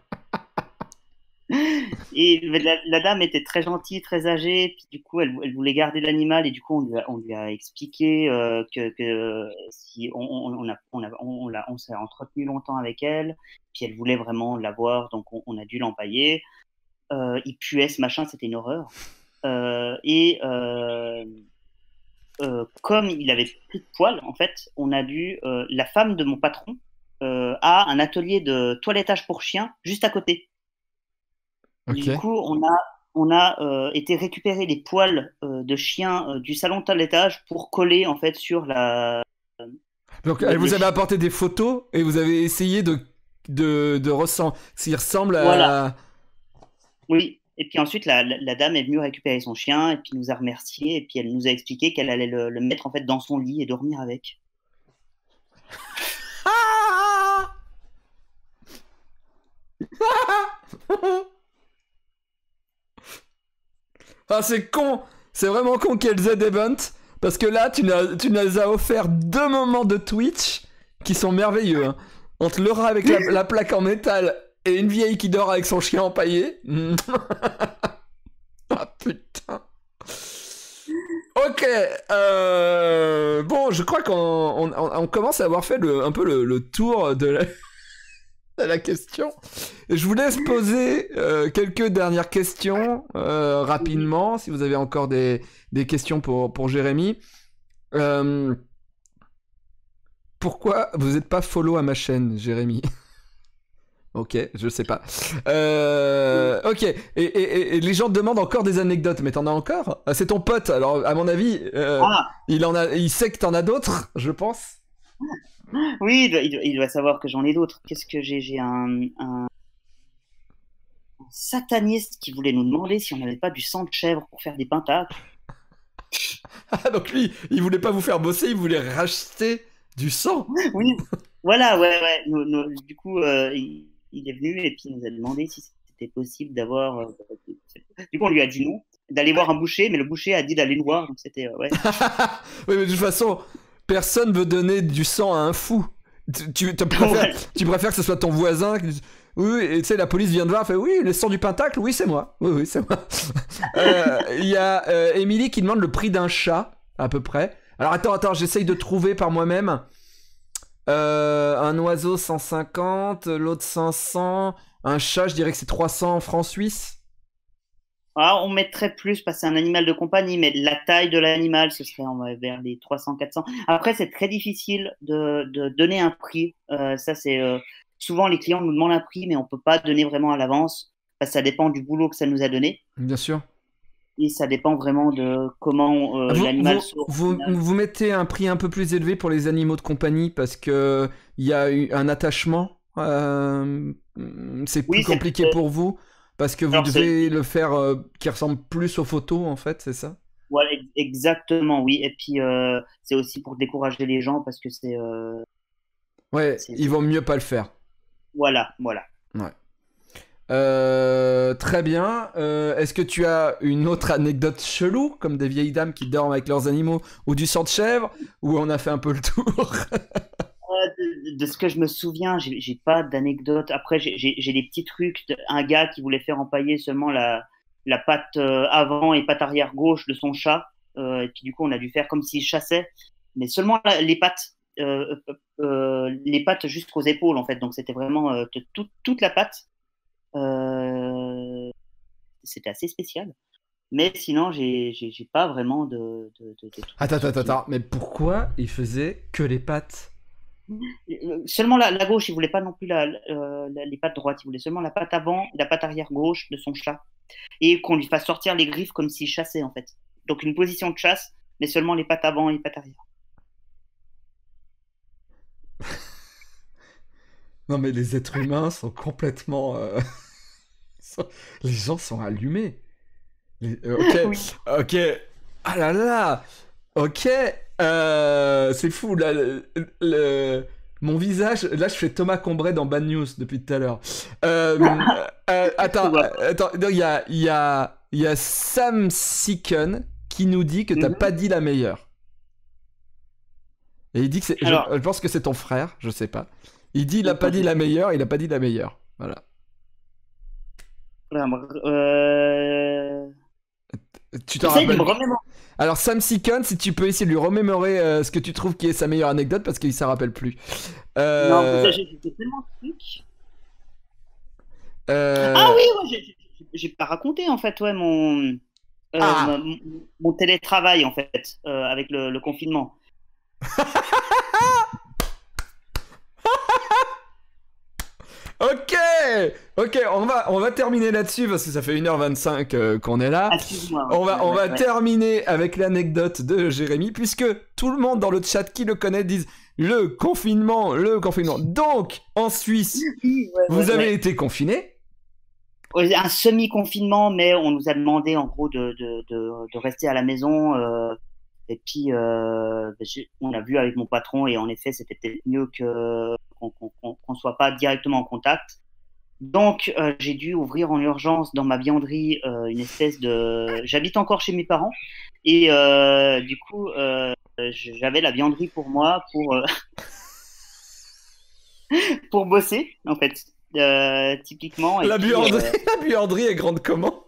Et la, dame était très gentille, très âgée, puis du coup, elle, voulait garder l'animal, et du coup, on lui a, expliqué euh, que, si on, s'est entretenu longtemps avec elle, puis elle voulait vraiment l'avoir, donc on, a dû l'empailler. Euh, il puait ce machin, c'était une horreur. Euh, et comme il avait plus de poils, en fait, on a dû. la femme de mon patron a un atelier de toilettage pour chiens juste à côté. Du coup, on a, on a euh, été récupérer les poils euh, de chien euh, du salon de toilettage pour coller en fait sur la. Donc, vous avez apporté des photos et vous avez essayé de, de, de ressembler, s'il ressemble à. Voilà. Oui. Et puis ensuite, la, la, dame est venue récupérer son chien et puis nous a remercié et puis elle nous a expliqué qu'elle allait le, le, mettre en fait dans son lit et dormir avec. Ah, c'est con C'est vraiment con qu'elle Z Event. Parce que là, tu nous, as offert deux moments de Twitch qui sont merveilleux. Hein. Entre le rat avec la, plaque en métal et une vieille qui dort avec son chien empaillé. ah putain. Ok. Euh, bon, je crois qu'on commence à avoir fait un peu le tour de la à la question. Je vous laisse poser euh, quelques dernières questions euh, rapidement, si vous avez encore des, des questions pour, pour Jérémy. Euh, pourquoi vous n'êtes pas follow à ma chaîne, Jérémy? Ok, je sais pas. ok, et, et, et, les gens demandent encore des anecdotes, mais t'en as encore? Ah, C'est ton pote, alors à mon avis, ah. il, en a, il sait que t'en as d'autres, je pense. Oui, il doit, savoir que j'en ai d'autres. Qu'est-ce que j'ai? J'ai un, un, sataniste qui voulait nous demander si on n'avait pas du sang de chèvre pour faire des pentacles. Ah, donc lui, il voulait pas vous faire bosser, il voulait racheter du sang. Oui, voilà, ouais, ouais. du coup, euh, il, est venu et puis il nous a demandé si c'était possible d'avoir. Euh, du coup, on lui a dit non, d'aller voir un boucher, mais le boucher a dit d'aller nous voir, donc c'était. ouais. oui, mais de toute façon, personne veut donner du sang à un fou. Tu, tu, préfères, tu préfères que ce soit ton voisin oui, et tu sais, la police vient de voir, fait oui, le sang du pentacle, oui, c'est moi. Oui, oui, c'est moi. Euh, il y a euh, Émilie qui demande le prix d'un chat, à peu près. Alors attends, attends, j'essaye de trouver par moi-même. Euh, un oiseau 150, l'autre 500. Un chat, je dirais que c'est 300 francs suisses. Ah, on mettrait plus parce que c'est un animal de compagnie, mais la taille de l'animal, ce serait vers les 300-400. Après, c'est très difficile de, de, donner un prix. ça, c'est souvent les clients nous demandent un prix, mais on ne peut pas donner vraiment à l'avance, parce que ça dépend du boulot que ça nous a donné. Bien sûr. Et ça dépend vraiment de comment euh, l'animal vous, vous, mettez un prix un peu plus élevé pour les animaux de compagnie parce qu'il y a un attachement. Euh, c'est plus compliqué pour vous parce que vous devez le faire euh, qui ressemble plus aux photos en fait, c'est ça? Ouais, exactement, oui. Et puis c'est aussi pour décourager les gens parce que c'est. ouais, il vaut mieux pas le faire. Voilà, voilà. Ouais. Euh, très bien. Euh, est-ce que tu as une autre anecdote chelou, comme des vieilles dames qui dorment avec leurs animaux, ou du sang de chèvre, ou on a fait un peu le tour? euh, de, ce que je me souviens, j'ai pas d'anecdote. Après, j'ai des petits trucs. un gars qui voulait faire empailler seulement la, la patte avant et patte arrière gauche de son chat. et puis du coup, on a dû faire comme s'il chassait, mais seulement les pattes. Euh, euh, les pattes jusqu'aux épaules en fait. Donc c'était vraiment euh, toute la patte. c'était assez spécial. Mais sinon, j'ai pas vraiment de. attends, attends, attends. Mais pourquoi il faisait que les pattes? Seulement la, la, gauche, il voulait pas non plus la, les pattes droites, il voulait seulement la patte avant, la patte arrière gauche de son chat. Et qu'on lui fasse sortir les griffes comme s'il chassait en fait. Donc une position de chasse, mais seulement les pattes avant et les pattes arrière. non, mais les êtres humains sont complètement. Euh, les gens sont allumés. Euh, ok. Ok. Ah là là. Ok. Euh, c'est fou. Là, le... Mon visage. Là, je fais Thomas Combray dans Bad News depuis tout à l'heure. attends. attends. Il y a, y, a, y a Sam Sicken qui nous dit que t'as mhm. pas dit la meilleure. Et il dit que c'est. Je, pense que c'est ton frère, je sais pas. Il dit il a pas dit la meilleure, il a pas dit la meilleure. Voilà. Euh... Tu t'en rappelles Alors Sam Sikon, si tu peux essayer de lui remémorer euh, ce que tu trouves qui est sa meilleure anecdote parce qu'il s'en rappelle plus. Euh... Non, j'ai tellement de trucs. Euh... Ah oui, j'ai pas raconté en fait, ouais, mon, ah. mon, télétravail en fait, avec le, le confinement. ok, ok, on va, on va terminer là-dessus parce que ça fait 1h25 euh, qu'on est là. On va, on va terminer avec l'anecdote de Jérémy puisque tout le monde dans le chat qui le connaît disent le confinement, le confinement. Donc, en Suisse, vous avez été confiné un semi-confinement, mais on nous a demandé en gros de, de, de, rester à la maison. Euh, et puis, euh, ben, on a vu avec mon patron, et en effet, c'était peut-être mieux qu'on ne soit pas directement en contact. Donc, euh, j'ai dû ouvrir en urgence dans ma vianderie euh, une espèce de. J'habite encore chez mes parents, et du coup, j'avais la vianderie pour moi pour pour bosser, en fait, typiquement. La, buanderie, la buanderie est grande comment?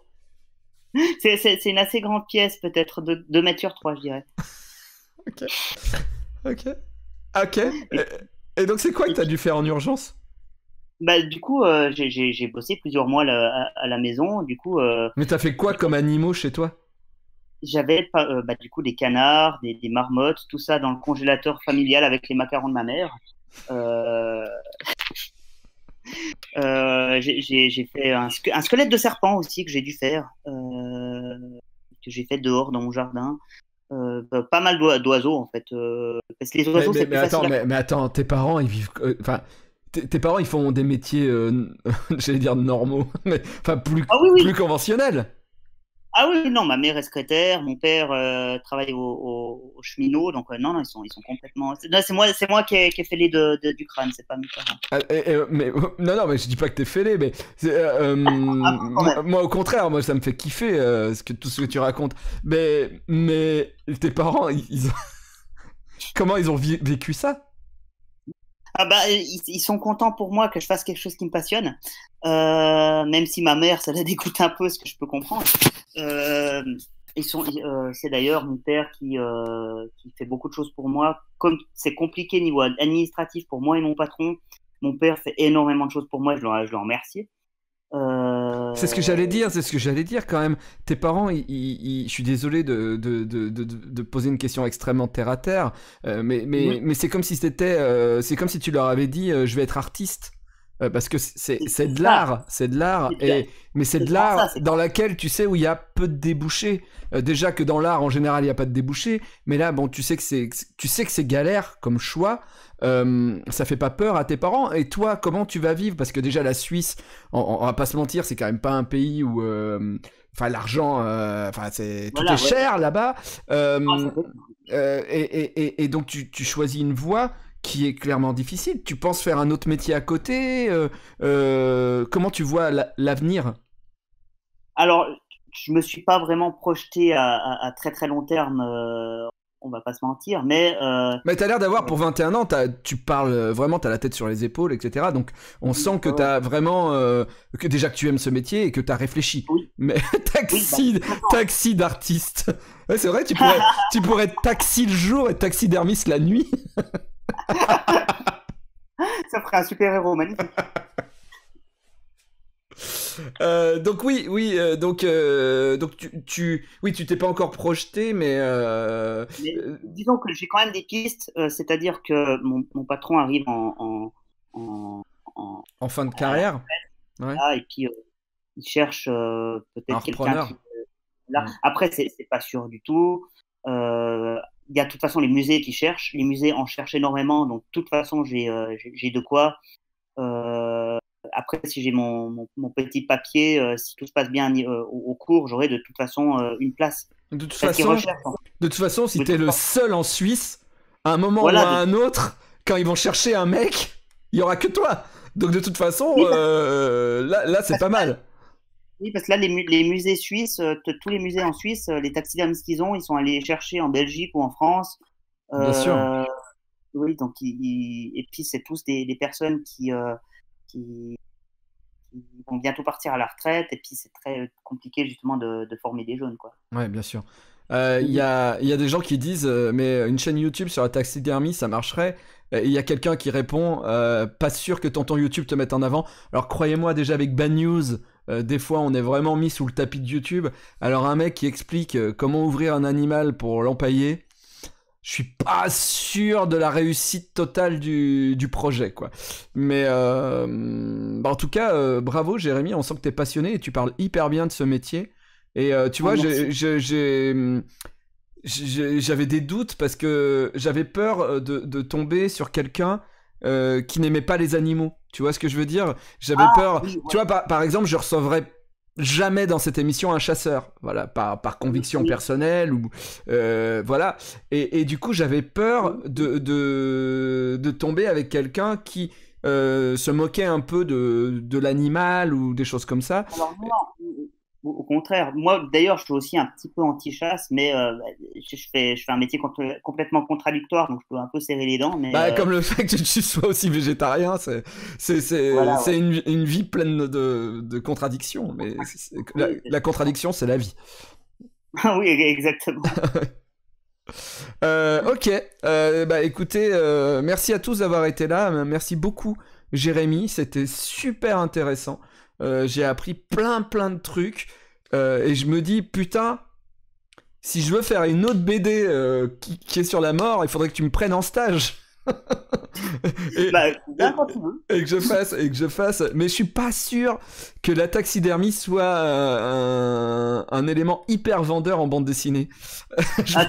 C'est une assez grande pièce, peut-être, de 2 mètres 3, je dirais. ok. Ok. Ok. Et, donc, c'est quoi que tu as dû faire en urgence? Bah, du coup, euh, j'ai bossé plusieurs mois à, la maison. Du coup, euh, Mais t'as fait quoi comme animaux chez toi? J'avais euh, bah, du coup des canards, des, des, marmottes, tout ça dans le congélateur familial avec les macarons de ma mère. Euh, j'ai fait un, squelette de serpent aussi que j'ai dû faire, que j'ai fait dehors dans mon jardin. Euh, bah, pas mal d'oiseaux en fait. parce que les oiseaux, mais, mais, attends, mais, attends, tes parents, ils vivent. Enfin, tes parents, ils font des métiers, j'allais dire normaux, mais enfin plus, ah plus conventionnels. Ah oui, non, ma mère est secrétaire, mon père euh, travaille au, au, cheminot, donc non, non, ils sont, ils sont complètement. C'est moi, c'est moi qui ai, qui ai fait les de, du crâne, c'est pas mes parents. Ah, mais non, non, mais je dis pas que t'es fêlé, mais ah, moi, moi, au contraire, moi ça me fait kiffer ce que tout ce que tu racontes. Mais mais tes parents, ils, ont... comment ils ont vécu ça? Ah bah, ils, sont contents pour moi que je fasse quelque chose qui me passionne, euh, même si ma mère, ça la dégoûte un peu, ce que je peux comprendre. Euh, ils sont, euh, c'est d'ailleurs mon père qui, qui fait beaucoup de choses pour moi. Comme c'est compliqué niveau administratif pour moi et mon patron, mon père fait énormément de choses pour moi. Je le, je. Euh, c'est ce que j'allais dire, c'est ce que j'allais dire quand même. Tes parents, je suis désolé de, de, de, de, poser une question extrêmement terre à terre, euh, mais, mais, mais c'est comme si c'était, euh, c'est comme si tu leur avais dit, je vais être artiste. Parce que c'est de l'art, c'est de l'art, et mais c'est de l'art dans laquelle tu sais où il y a peu de débouchés. déjà que dans l'art en général il n'y a pas de débouchés, mais là bon tu sais que c'est tu sais que c'est galère comme choix, euh, ça fait pas peur à tes parents. Et toi, comment tu vas vivre? Parce que déjà, la Suisse, on, va pas se mentir, c'est quand même pas un pays où. Euh, enfin, l'argent, euh, enfin, c'est tout est cher là-bas. Ah, et, donc, tu, choisis une voie qui est clairement difficile. Tu penses faire un autre métier à côté Comment tu vois l'avenir? Alors, je me suis pas vraiment projeté à, à très très long terme on va pas se mentir, mais... Euh, mais t'as l'air d'avoir, pour 21 ans, tu parles euh, vraiment, t'as la tête sur les épaules, etc. Donc on sent que t'as vraiment... Euh, que déjà que tu aimes ce métier et que t'as réfléchi. Oui. Mais taxi, bah, taxi d'artiste. Ouais, c'est vrai, tu pourrais, tu pourrais être taxi le jour et taxidermiste la nuit. Ça ferait un super héros magnifique. Euh, donc oui, oui, euh, donc euh, donc tu, tu, oui, tu t'es pas encore projeté, mais, disons que j'ai quand même des pistes, c'est-à-dire que mon, mon, patron arrive en en, en, fin de carrière, et puis il cherche peut-être quelqu'un. Là, après, c'est pas sûr du tout. Il y a de toute façon les musées qui cherchent, les musées en cherchent énormément, donc de toute façon j'ai j'ai de quoi. Euh, après, si j'ai mon, mon, petit papier, euh, si tout se passe bien euh, au, cours, j'aurai de toute façon euh, une place. De toute, façon, hein. de toute façon, si tu es le seul en Suisse, à un moment ou à un autre, quand ils vont chercher un mec, il y aura que toi. Donc de toute façon, là, là c'est pas mal. Oui, parce que là, les, les musées suisses, tous les musées en Suisse, les taxidermistes qu'ils ont, ils sont allés chercher en Belgique ou en France. Bien sûr. Oui, donc et puis c'est tous des, des personnes qui, qui, vont bientôt partir à la retraite et puis c'est très compliqué justement de, former des jeunes. Quoi. Ouais, bien sûr. Euh, il y, a, des gens qui disent euh, mais une chaîne YouTube sur la taxidermie ça marcherait? Il y a quelqu'un qui répond euh, pas sûr que ton, ton YouTube te mette en avant alors croyez-moi déjà avec Bad News des fois on est vraiment mis sous le tapis de YouTube alors un mec qui explique comment ouvrir un animal pour l'empailler je suis pas sûr de la réussite totale du, projet, quoi. Mais euh, bah en tout cas, euh, bravo Jérémy, on sent que tu es passionné et tu parles hyper bien de ce métier. Et euh, tu vois, oh, j'avais des doutes parce que j'avais peur de, de, tomber sur quelqu'un qui n'aimait pas les animaux. Tu vois ce que je veux dire? J'avais ah, peur. Tu vois, par, par, exemple, je recevrais jamais dans cette émission un chasseur, voilà, par, par conviction personnelle ou euh, voilà. Et, et, du coup, j'avais peur de, de, de tomber avec quelqu'un qui euh, se moquait un peu de, de l'animal ou des choses comme ça. Alors, non, au contraire, moi d'ailleurs, je suis aussi un petit peu anti-chasse, mais euh, je, fais, je fais un métier complètement contradictoire, donc je peux un peu serrer les dents. Mais, bah, Comme le fait que tu sois aussi végétarien, c'est une, une, vie pleine de, de contradictions, mais la, contradiction, c'est la vie. oui, exactement. Euh, ok, euh, bah écoutez, merci à tous d'avoir été là, merci beaucoup Jérémy, c'était super intéressant. Euh, j'ai appris plein plein de trucs. Euh, et je me dis, putain, si je veux faire une autre BD euh, qui, est sur la mort, il faudrait que tu me prennes en stage. et, bah, et, que je fasse et que je fasse mais je suis pas sûr que la taxidermie soit un, élément hyper vendeur en bande dessinée. Ah,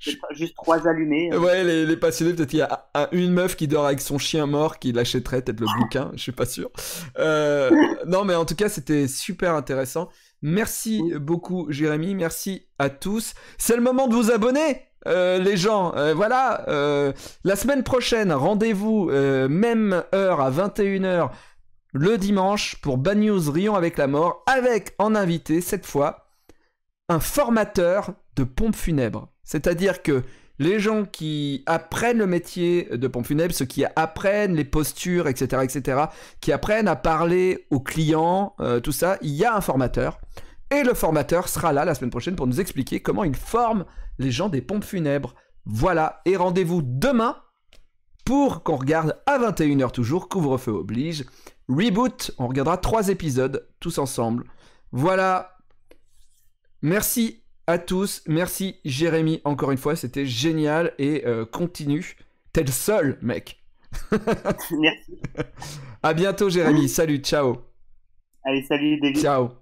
juste trois allumés ouais les, les passionnés peut-être il y a une meuf qui dort avec son chien mort qui l'achèterait peut-être le bouquin je suis pas sûr. Euh, non mais en tout cas c'était super intéressant. Merci beaucoup, Jérémy. Merci à tous. C'est le moment de vous abonner. Euh, les gens, euh, voilà, euh, la semaine prochaine, rendez-vous, même heure à 21h, le dimanche, pour Bad News Rion avec la mort, avec en invité, cette fois, un formateur de pompes funèbres. C'est-à-dire que les gens qui apprennent le métier de pompe funèbre, ceux qui apprennent les postures, etc., etc., qui apprennent à parler aux clients, tout ça, il y a un formateur. Et le formateur sera là la semaine prochaine pour nous expliquer comment il forme les gens des pompes funèbres. Voilà, et rendez-vous demain pour qu'on regarde à 21h toujours, couvre-feu oblige. Reboot, on regardera trois épisodes tous ensemble. Voilà. Merci à tous. Merci Jérémy, encore une fois, c'était génial et euh, continue. T'es le seul, mec. Merci. À bientôt Jérémy. Salut, ciao. Allez, salut David. Ciao.